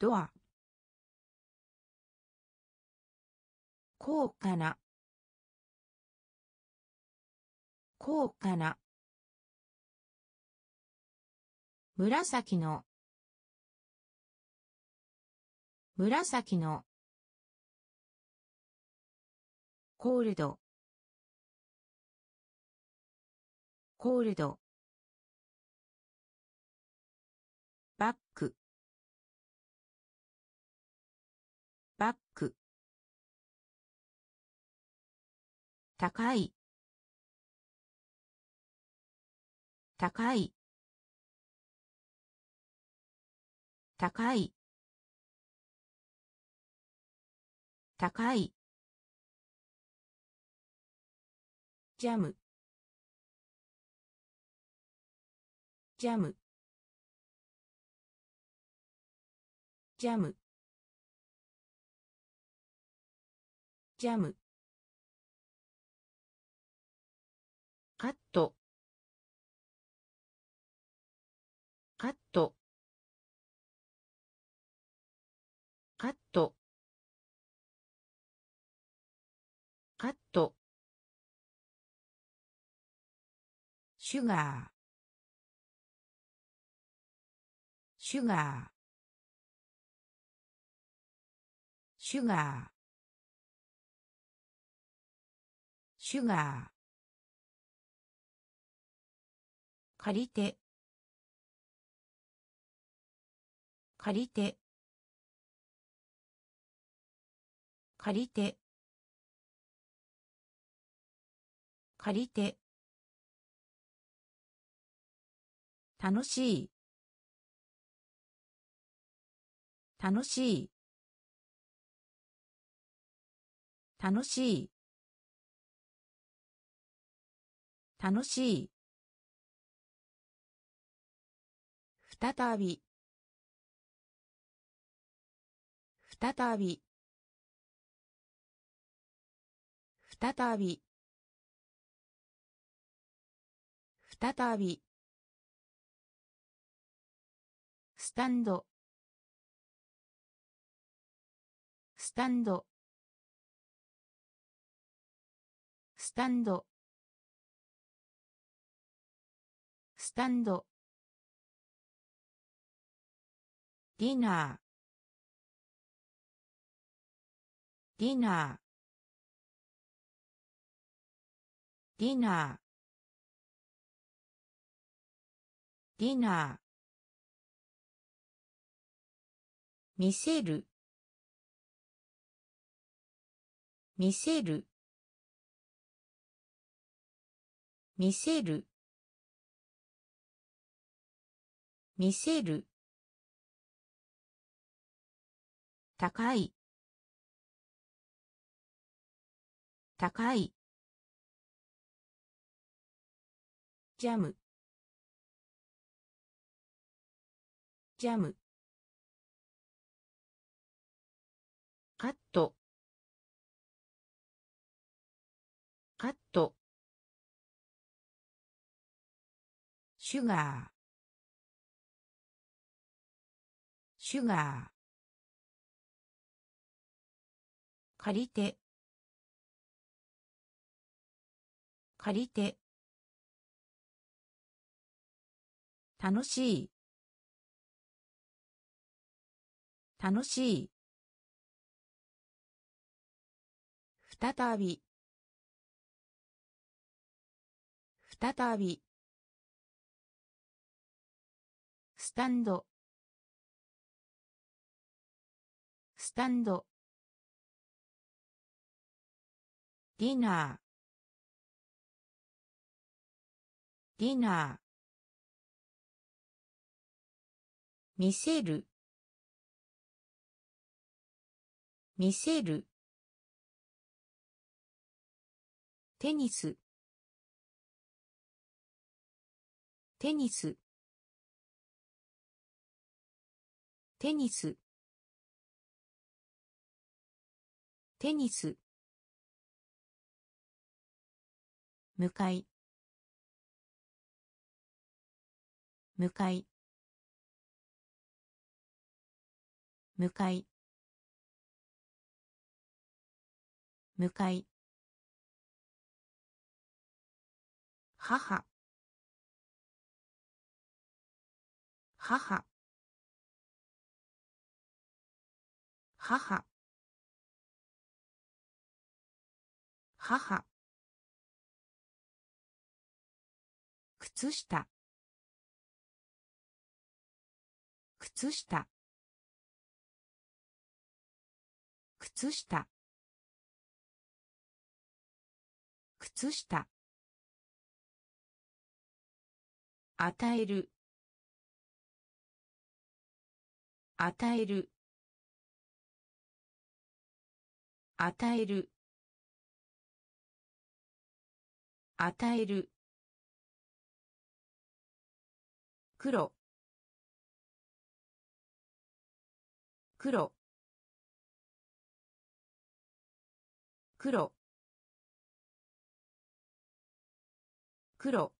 ドア。高価な。高価な。紫の。紫の。コールド。コールド。高い。高い。高い。高い。ジャム。ジャム。ジャム。ジャム。カット。カット。カット。カット。シュガー。シュガー。シュガー。シュガー。借りて。借りて。借りて。借りて。楽しい。楽しい。楽しい。楽しい。再び。再び。再び。再びスタンド。スタンド。スタンド。スタンド。ディナー。ディナー。ディナー。ディナー。見せる。見せる。見せる。見せる。高い。高い。ジャム。ジャム。カット。カット。シュガー。シュガー。借りて。借りて。楽しい。楽しい。再び。再び。スタンド。スタンド。ディナーディナー見せる見せるテニステニステニステニス向かい。向かい。向かい。向かい。母。母。母。母。靴下。靴下。靴下。靴下。与える。与える。与える。与える。黒。黒。黒。黒。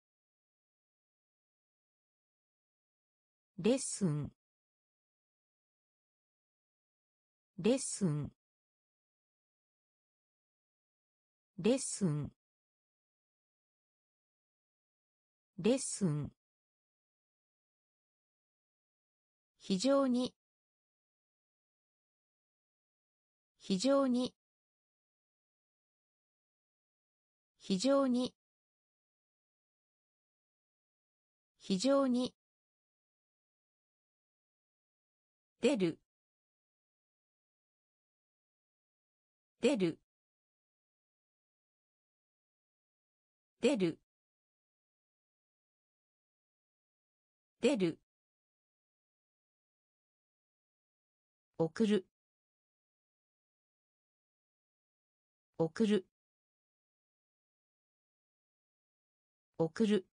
レッスン。レッスン。レッスン。レッスン。非常に。非常に。非常に。非常に。出る。出る。出る。出る。送る。送る。送る。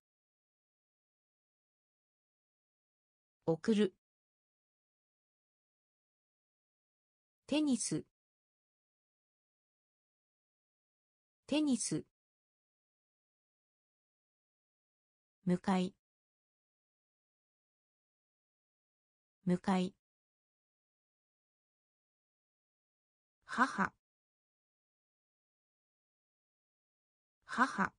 送る。テニス。テニス。向かい。向かい。母。母。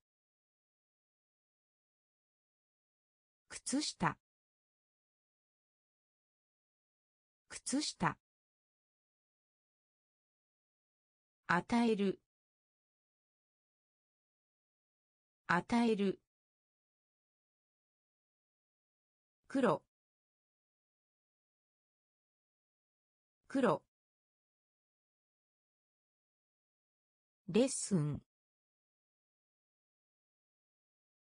靴下。靴下。与える。与える。黒。黒。レッスン。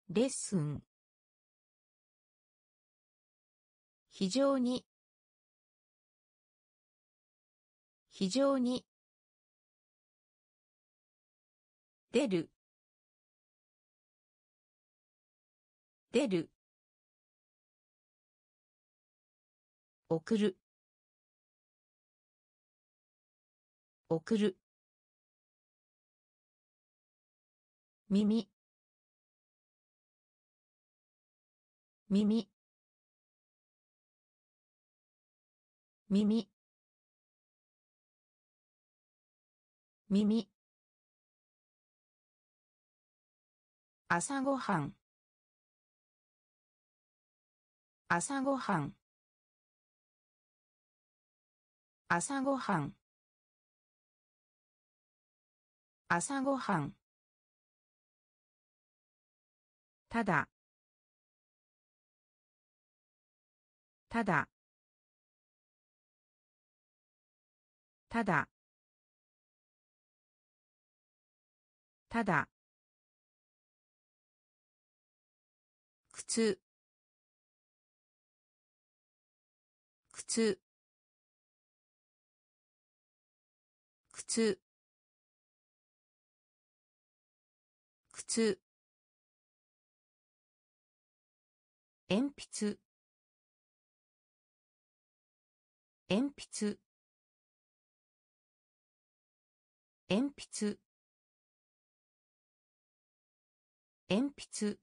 レッスン。非常に。非常に。出る。出る。送る。送る。耳。耳。耳。耳。朝ごはん。朝ごはん。朝ごはん。朝ごはん。ただ。ただ。ただ。ただ。靴。靴。靴。靴。鉛筆。鉛筆。鉛筆。鉛筆。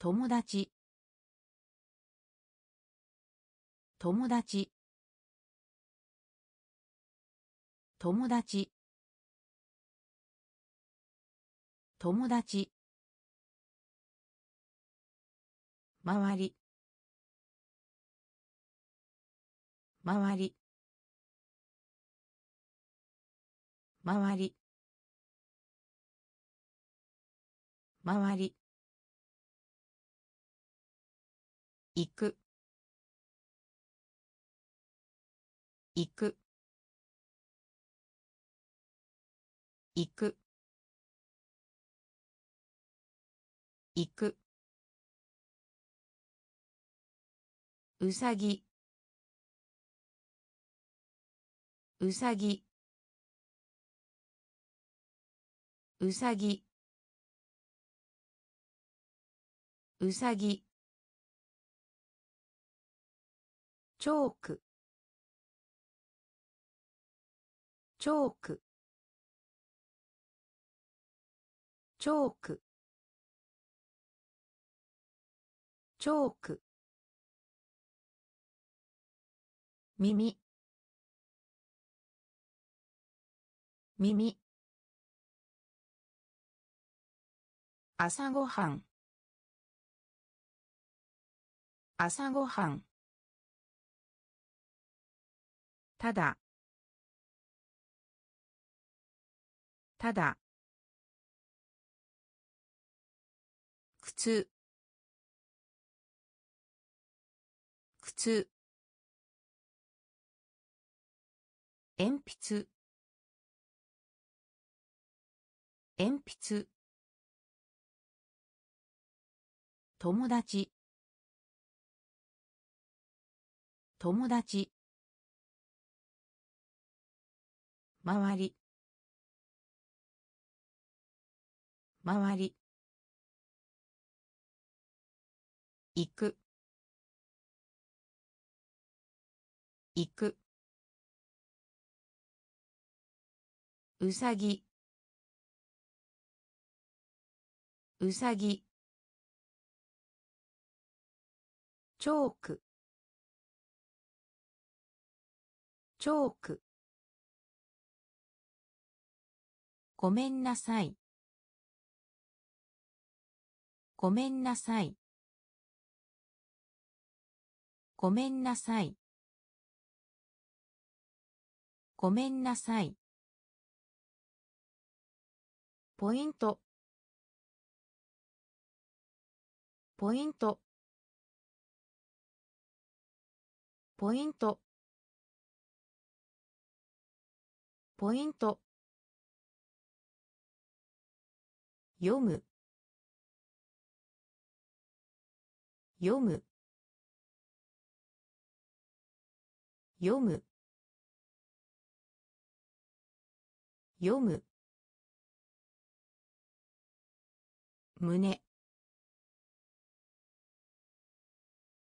友達。友達。友達。友達。周り。周り。周り。周り。行く。行く。行く。行く。うさぎ。うさぎ。うさぎ。うさぎ。チョーク。チョーク。チョーク。チョーク。耳。耳。朝ごはん。朝ごはん。ただ。ただ。靴。靴。鉛筆。鉛筆。友達。友達。周り。周り。行く。行く。うさぎ。うさぎ。チョーク。チョーク。ごめんなさい。ごめんなさい。ごめんなさい。ごめんなさい。ポイント。ポイント。ポイント。ポイント。読む。読む。読む。読む。胸。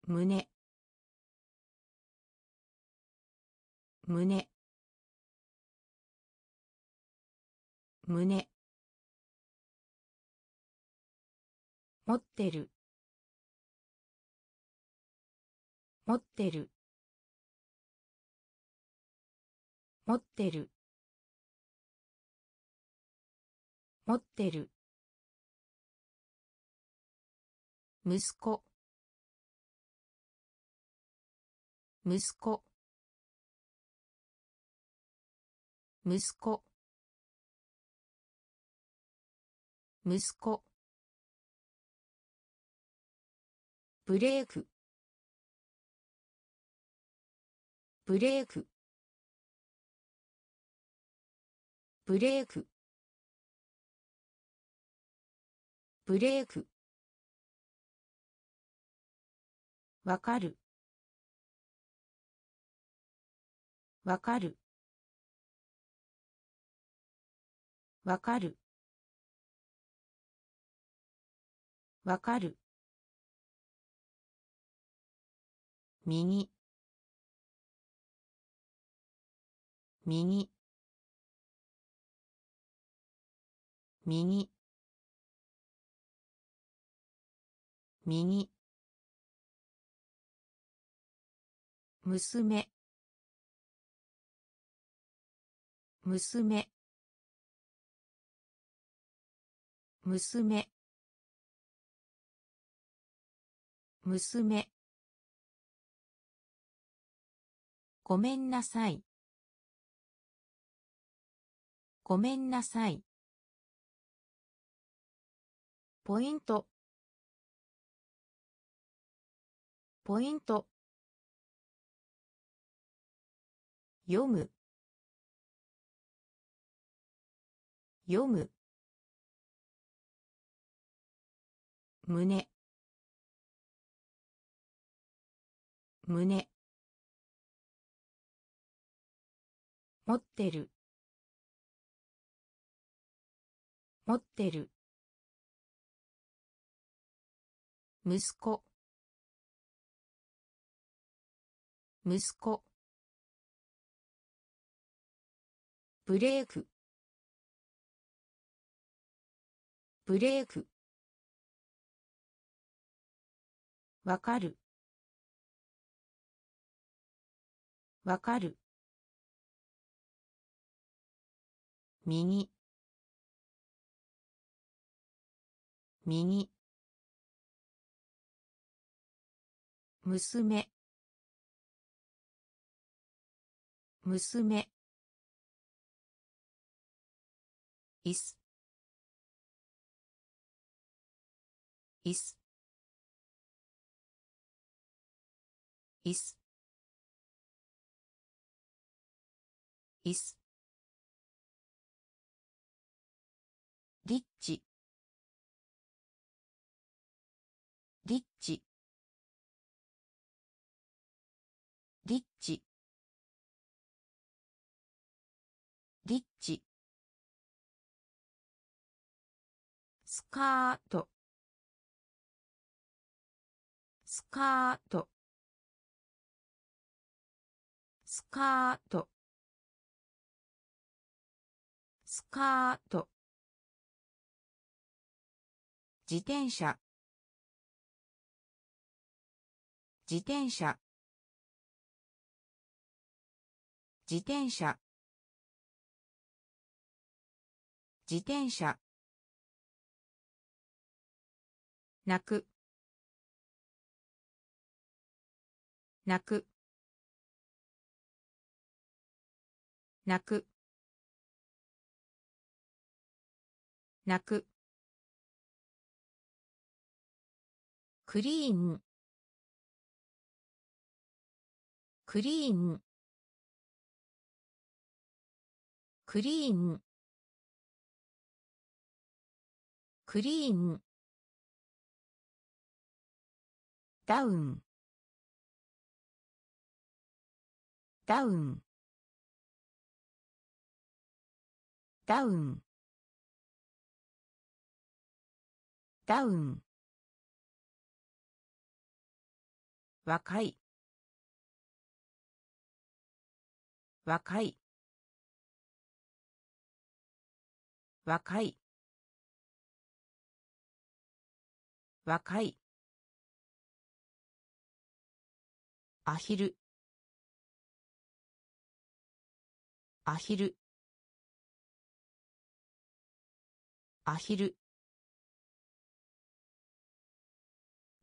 胸。胸。胸。持ってる。持ってる。持ってる。持ってる。息子。息子。息子。息子。ブレーク。ブレーク。ブレーク。ブレーク。わかる。わかる。わかる。わかる。右右右右娘。娘。娘。娘。ごめんなさい。ごめんなさい。ポイント。ポイント。読む。読む。胸。胸。持ってる。持ってる。息子。息子。ブレーク。ブレーク。わかる。わかる。右。右。娘。娘。いすいすいすいすカート。スカート。スカート。スカート。自転車。自転車。自転車。自転車。泣く。泣く。泣く。泣く。クリーンクリーンクリーンクリーンダウン。ダウン。ダウン。ダウン。若い。若い。若い。若い。アヒル。アヒル。アヒル。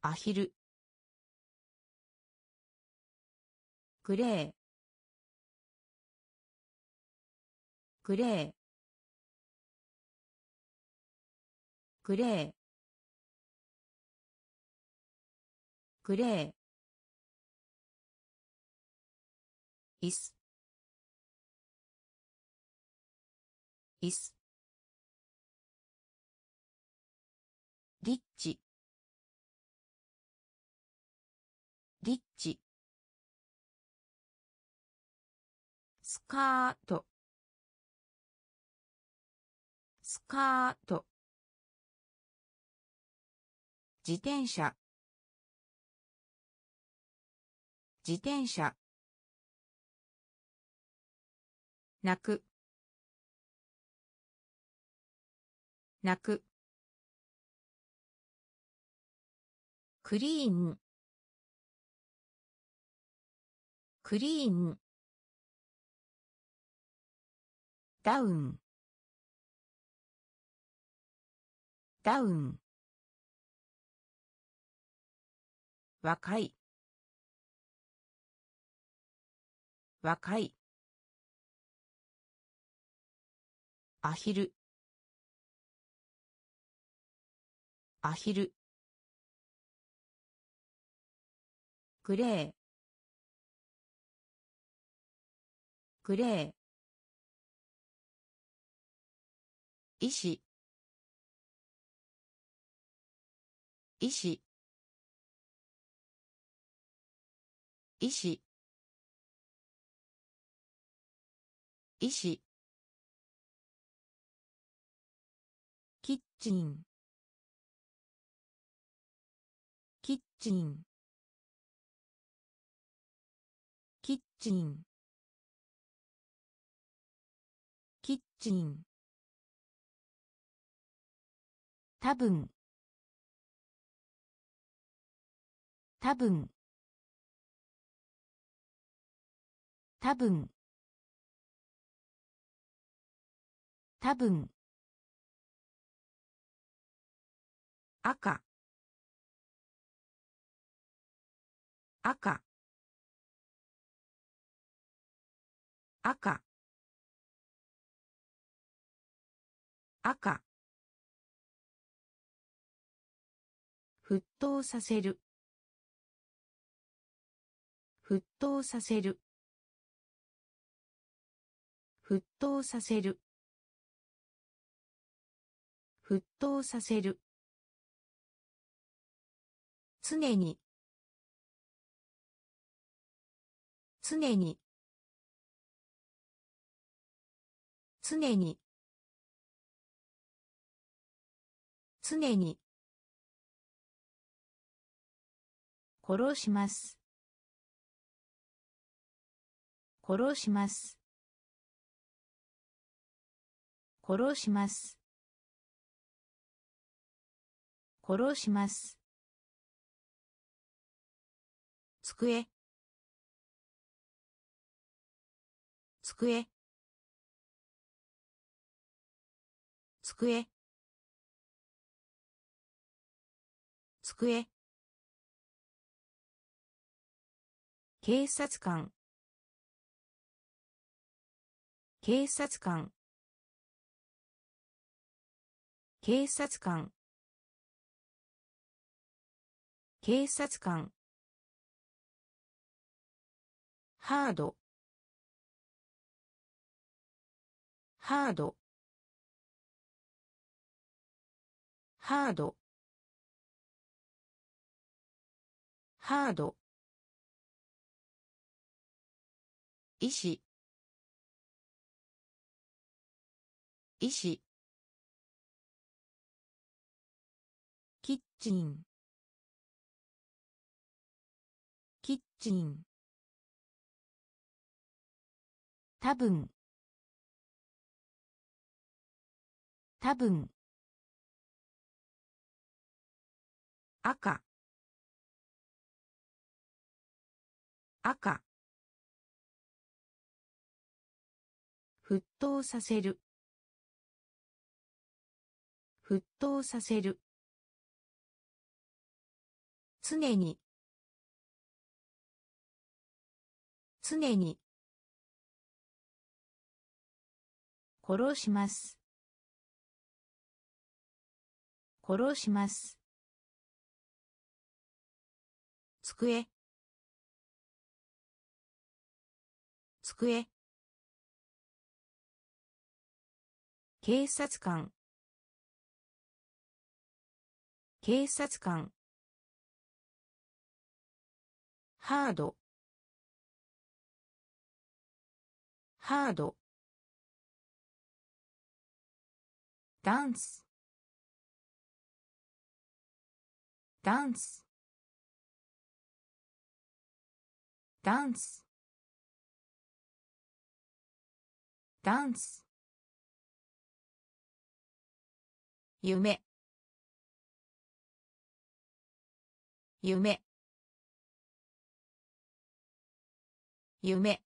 アヒル。グレー。グレー。グレー。グレー。いすいすリッチリッチスカート。スカート。自転車。自転車。泣く。泣く。クリーンクリーンダウン。ダウン。若い。若い。アヒル。アヒル。グレー。グレー。医師。医師。医師。医師。チン。キッチン。キッチン。キッチン。多分。多分。多分。多分。赤。赤。赤。赤。沸騰させる。沸騰させる。沸騰させる。沸騰させる。常に。常に。常に。常に。殺します。殺します。殺します。殺します。机。机。机。机。警察官。警察官。警察官。警察官。ハード。ハード。ハード。ハード。医師。医師。キッチン。キッチン。多分。多分。赤。赤。沸騰させる。沸騰させる。常に。常に。殺します。殺します。机。机。警察官。警察官。ハード。ハード。ダンス。ダンス。ダンス。ダンス。夢。夢。夢。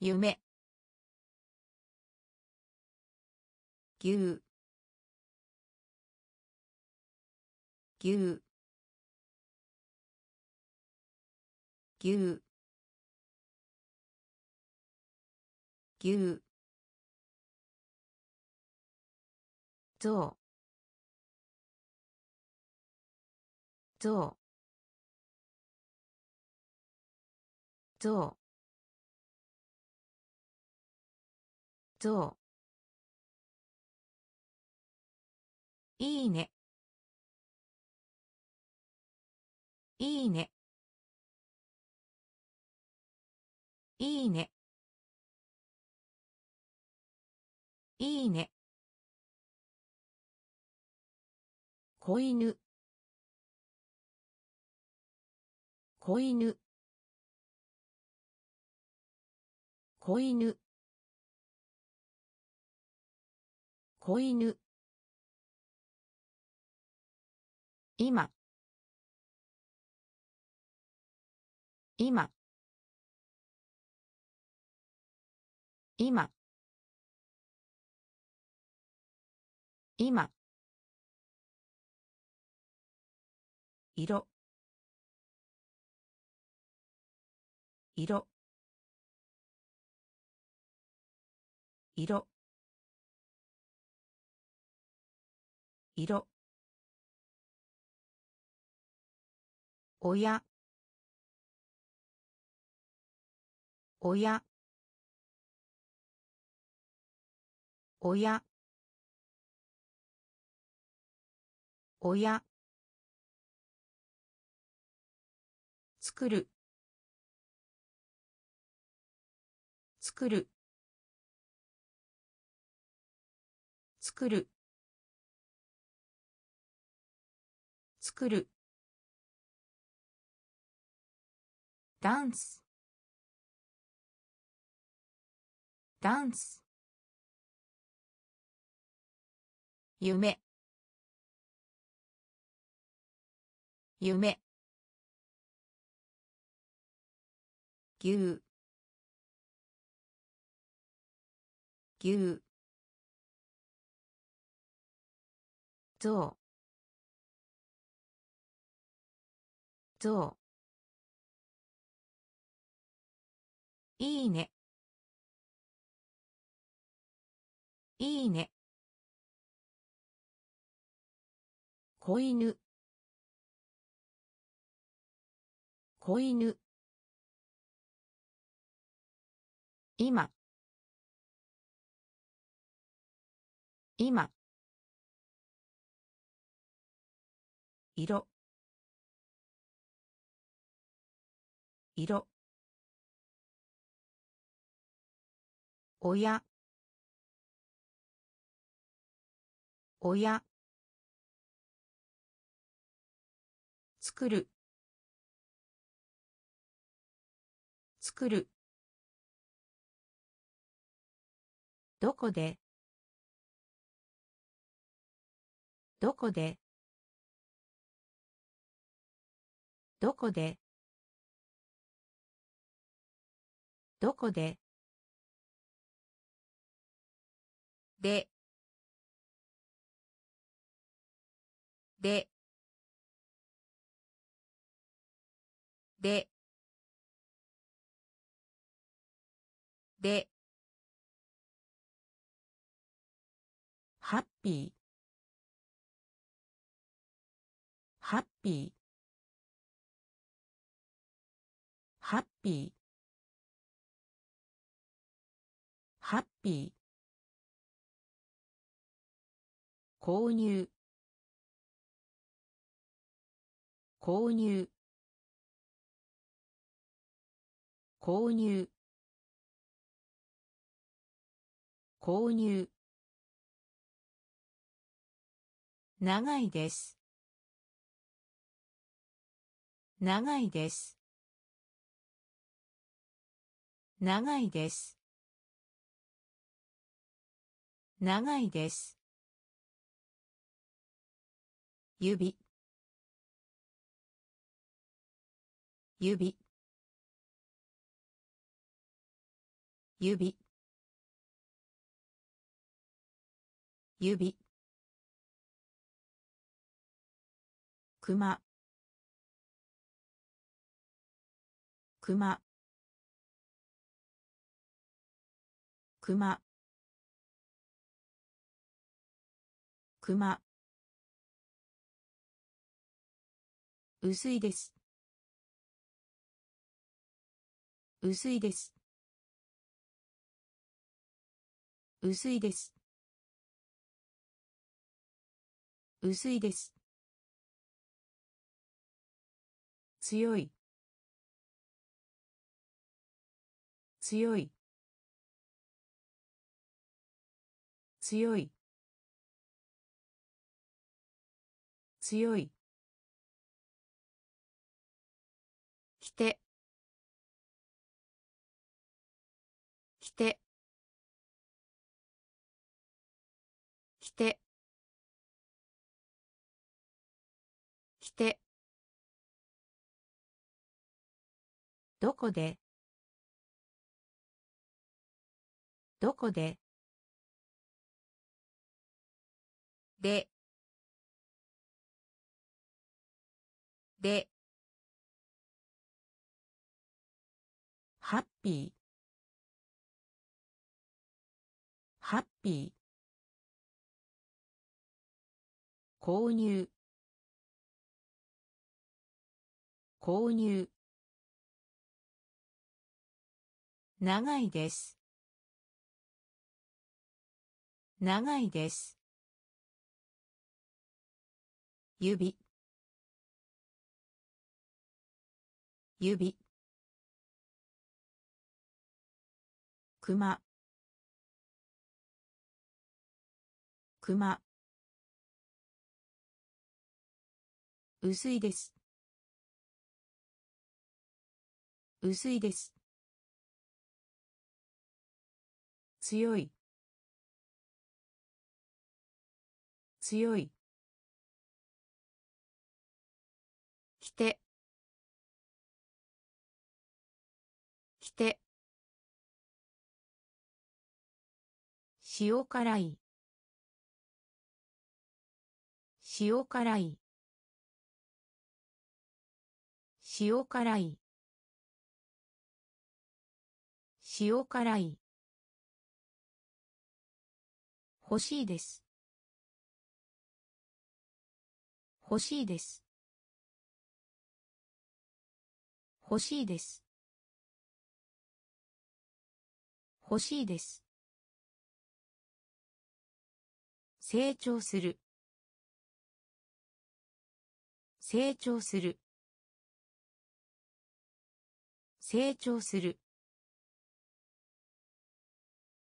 夢。牛。牛。牛。牛。象。象。象。ぞいいね。いいね。いいね。いいね。子犬。子犬。子犬。子犬今。今。今。今。色。色。色。色。おやおやおやおや作る。くる。作る。作る。ダンス。ダンス。夢。夢。牛。牛。ぞぞいいね。いいね。子犬。子犬。今。今。色。色。親。親。作る。作る。どこで。どこで。どこで。どこで。でででで。ハッピーハッピーハッピーハッピー購入。購入。購入。購入。長いです。長いです。長いです。長いです。指。指。指。指。くまくまくまくま薄いです。薄いです。薄いです。薄いです。強い。強い。強い。強い。て。きて。きて。きて。どこで？どこで？で。でハッピー。ハッピー。購入。購入。長いです。長いです。指。指。熊。熊。薄いです。薄いです。強い。強い。きて。きて。塩辛い。塩辛い。塩辛い。塩辛い。欲しいです。欲しいです。欲しいです。欲しいです。成長する。成長する。成長する。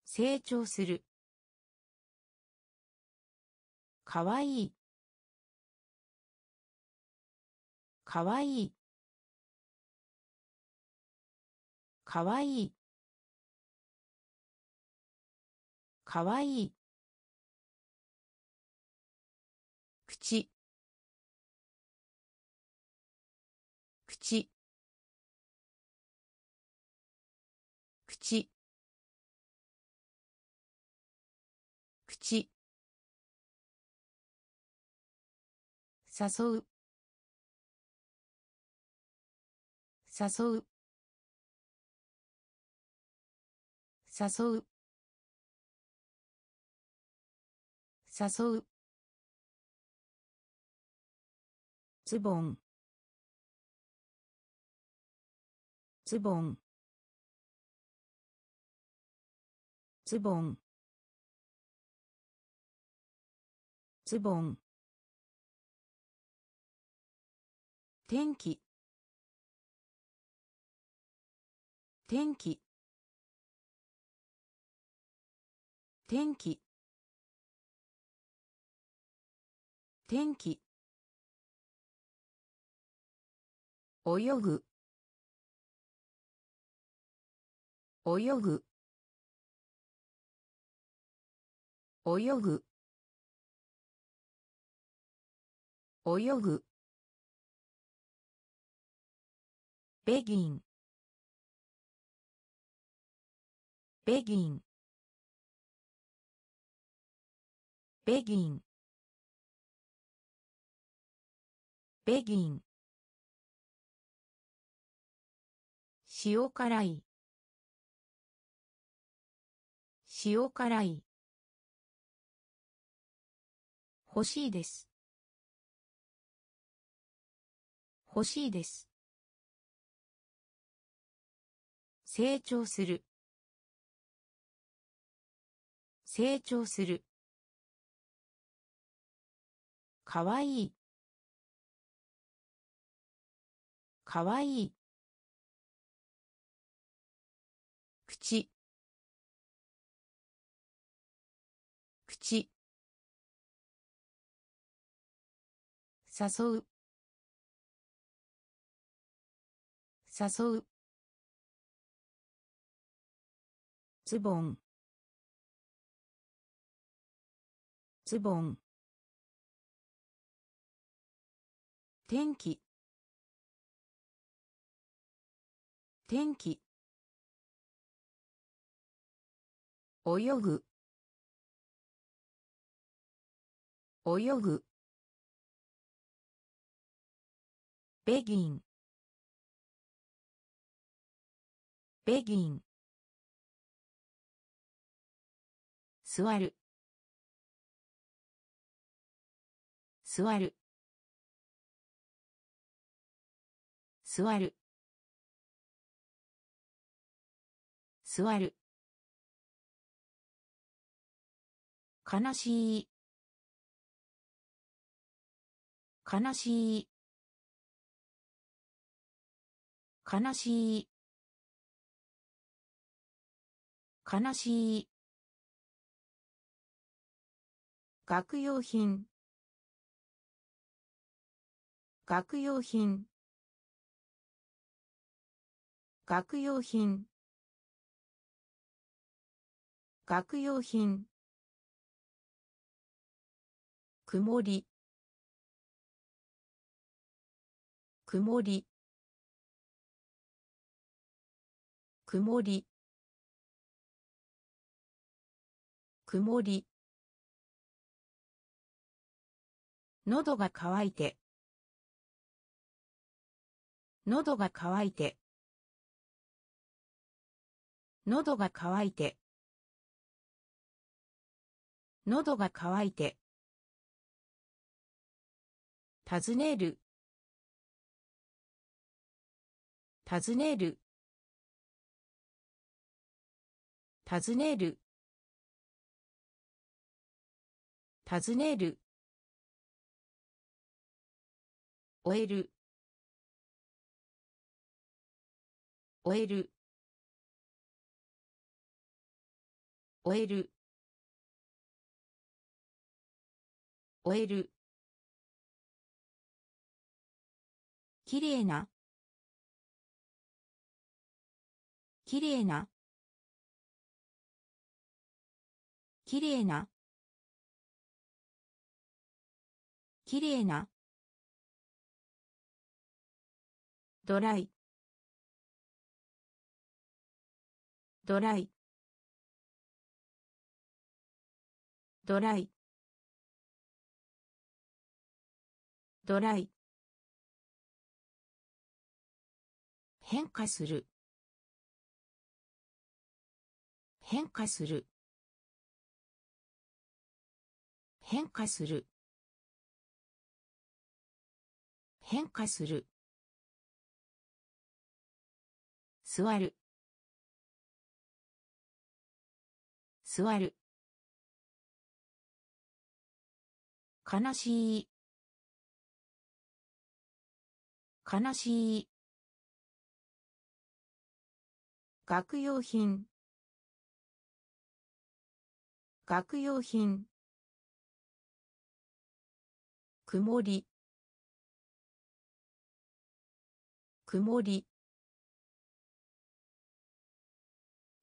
成長する。かわい。いかわい。いかわい。いかわいい。口。口。口。口。誘う。誘う。誘う。ズボン。ズボン。ズボン。ズボン。天気。天気。天気。天気。泳ぐ。泳ぐ。泳ぐ。泳ぐ。ベギン。ベギン。ベギン。ベギン。塩辛い。塩辛い。欲しいです。欲しいです。成長する。成長する。かわい。いかわいい。口。口。誘う。誘う。ズボン。ズボン。天気。天気。泳ぐ。泳ぐ。ベギン。ベギン。座る。座る。座る。座る。悲しい。悲しい。悲しい。悲しい。学用品。学用品。学用品。学用品。曇り。曇り。曇り。曇り。喉が渇いて。喉が渇いて。喉が渇いて。喉が渇いて。尋ねる。尋ねる。尋ねる。尋ねる。終える。終える。終える。終える。きれいな。きれいな。きれいな。きれいな。ドライ。ドライ。ドライ。ドライ。変化する。変化する。変化する。変化する。座る。座る。悲しい。悲しい。学用品。学用品。曇り。曇り。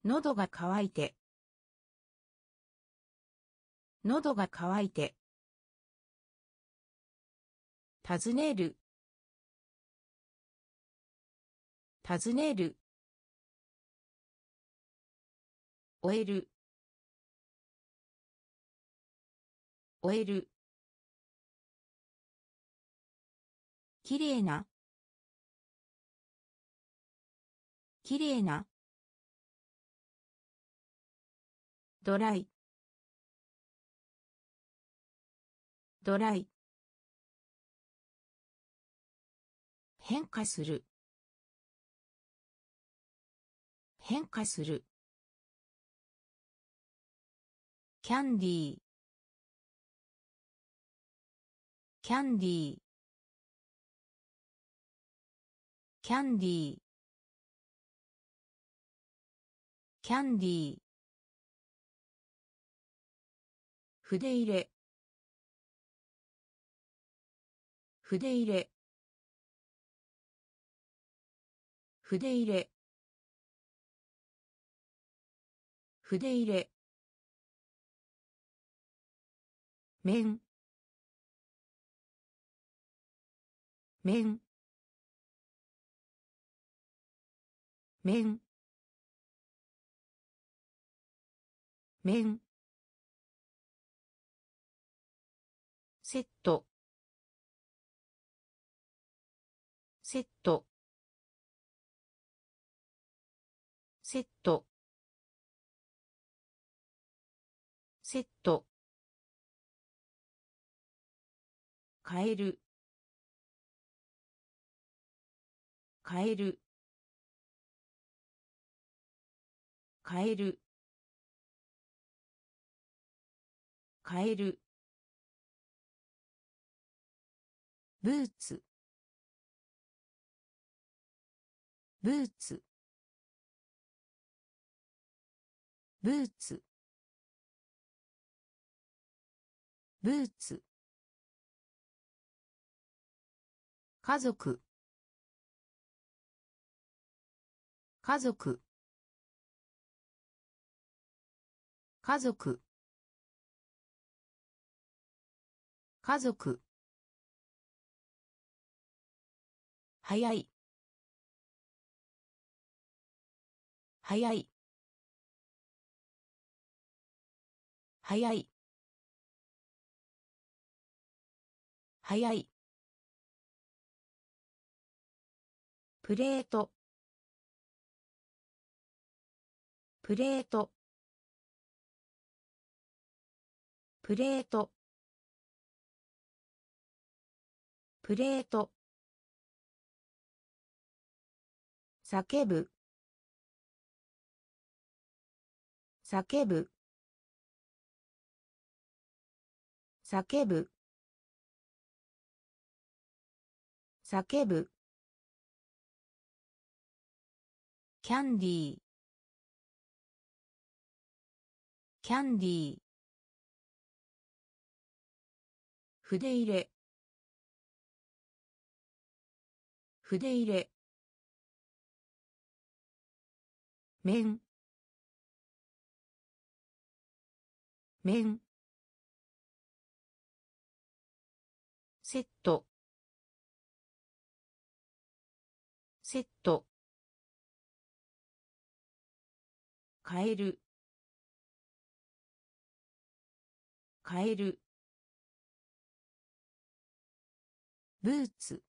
喉が渇いて。喉が渇いて。尋ねる。尋ねる。終える。終える。きれいな。きれいな。ドライ。ドライ。変化する。変化する。キャンディー。キャンディー。キャンディー。キャンディー。筆入れ。筆入れ。筆入れ。筆入れ。面。面。面。面。変える。変える。変える。変える。ブーツ。ブーツ。ブーツ。ブーツ。家族。家族。家族。家族。早い。早い。早い。早い。プレート。プレート。プレート。プレート。叫ぶ。叫ぶ。叫ぶ。叫ぶ。キャンディー。キャンディー。筆入れ。筆入れ。面面変える。変える。ブーツ。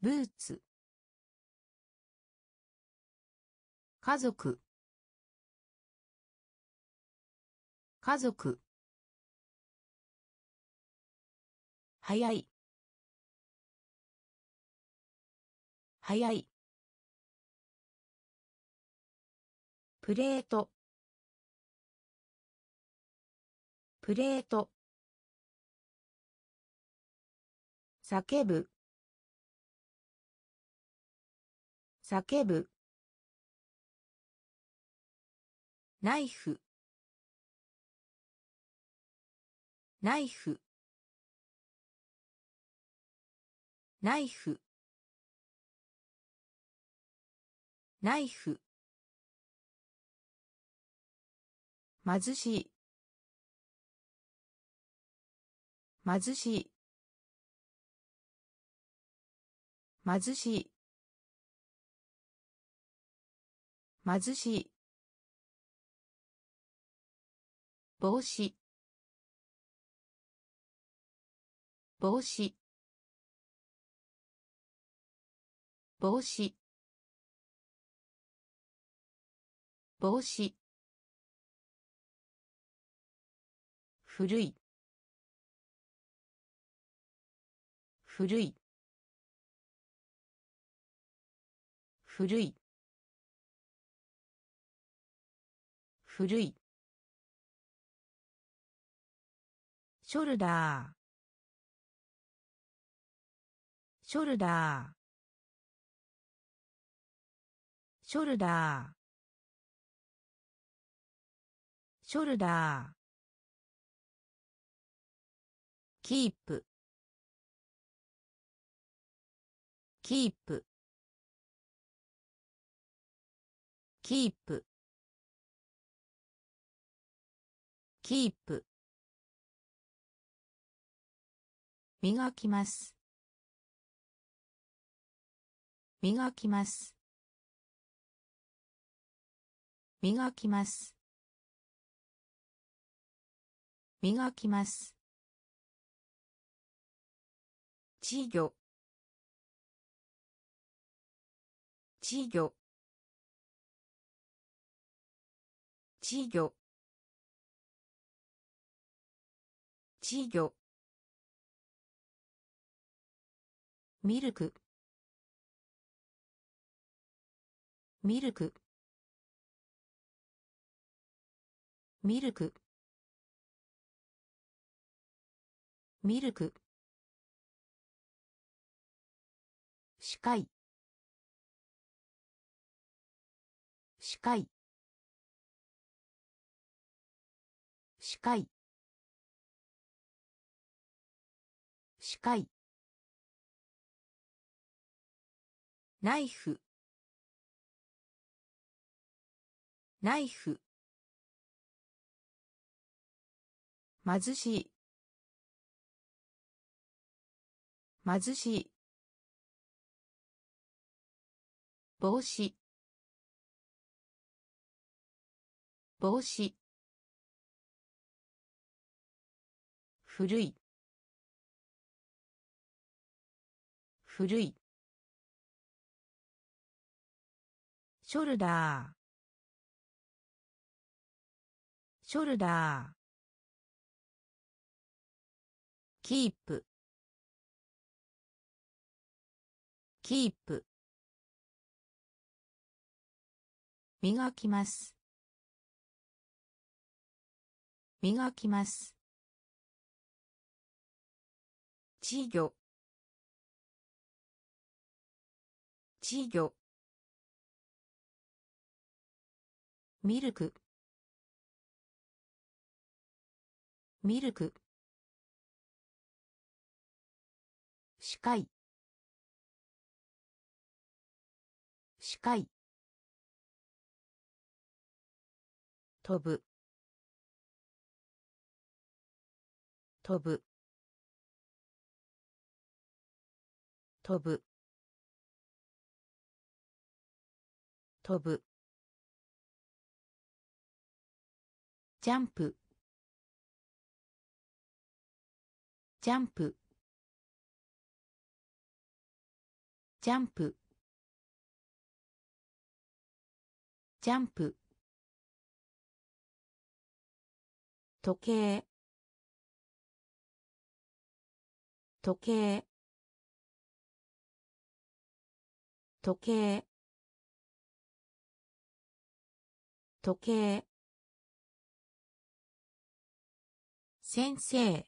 ブーツ。家族。家族。早い。早い。プレート。プレート。叫ぶ。叫ぶ。ナイフ。ナイフ。ナイフ。ナイフ。貧しい。貧しい。貧しい。貧しい。帽子帽子帽子帽子古い。古い。古い。古い。ショルダー。ショルダー。ショルダー。ショルダー。キープ。キープ。キープ。キープ。磨きます。磨きます。磨きます。磨きます。稚魚。稚魚。稚魚。稚魚。ミルク。ミルク。ミルク。ミルク。視界視界視界視界ナイフ。ナイフ。貧しい。貧しい。帽子。帽子。古い。古い。ショルダー。ショルダー。キープ。キープ。磨きます。磨きます。稚魚。稚魚。ミルク。ミルク。視界。視界。飛ぶ。飛ぶ。飛ぶ。飛ぶ。ジャンプ。ジャンプ。ジャンプ。ジャンプ。時計。時計。時計。時計。先生。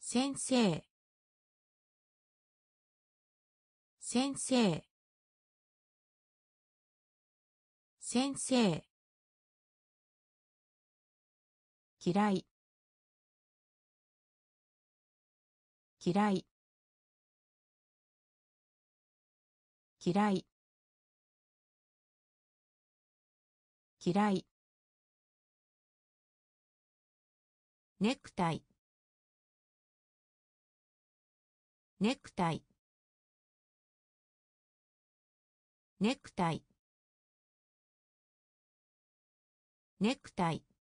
先生。先生。先生。嫌い。嫌い。嫌い。嫌い。ネクタイ。ネクタイ。ネクタイ。ネクタイ。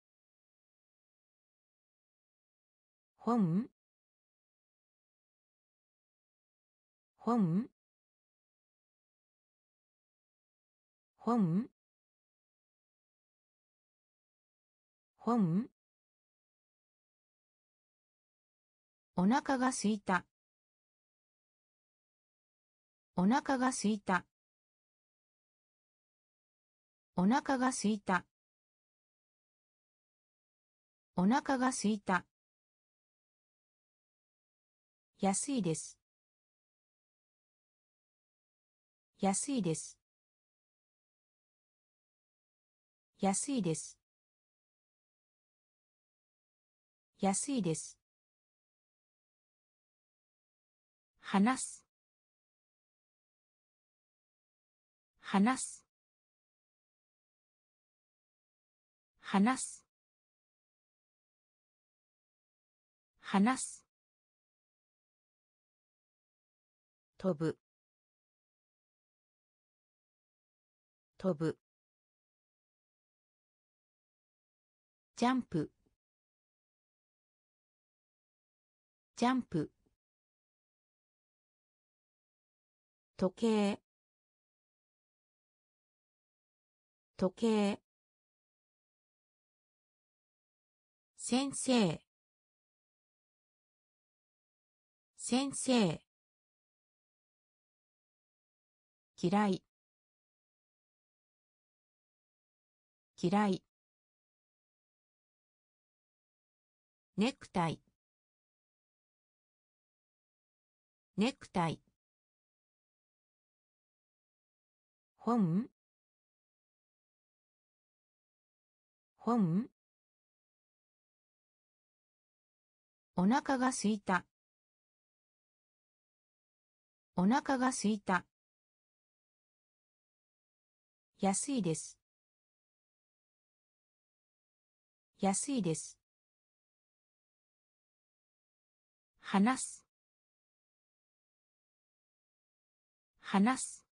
本？本？本？本？お腹がすいた。お腹がすいた。お腹がすいた。お腹がすいた。安いです。安いです。安いです。安いです。話す。話す。話す。話す。飛ぶ。飛ぶ。ジャンプ。ジャンプ。時計。時計。先生。先生。嫌い。嫌い。ネクタイ。ネクタイ。本？本？お腹がすいた。お腹がすいた。安いです。安いです。話す。話す。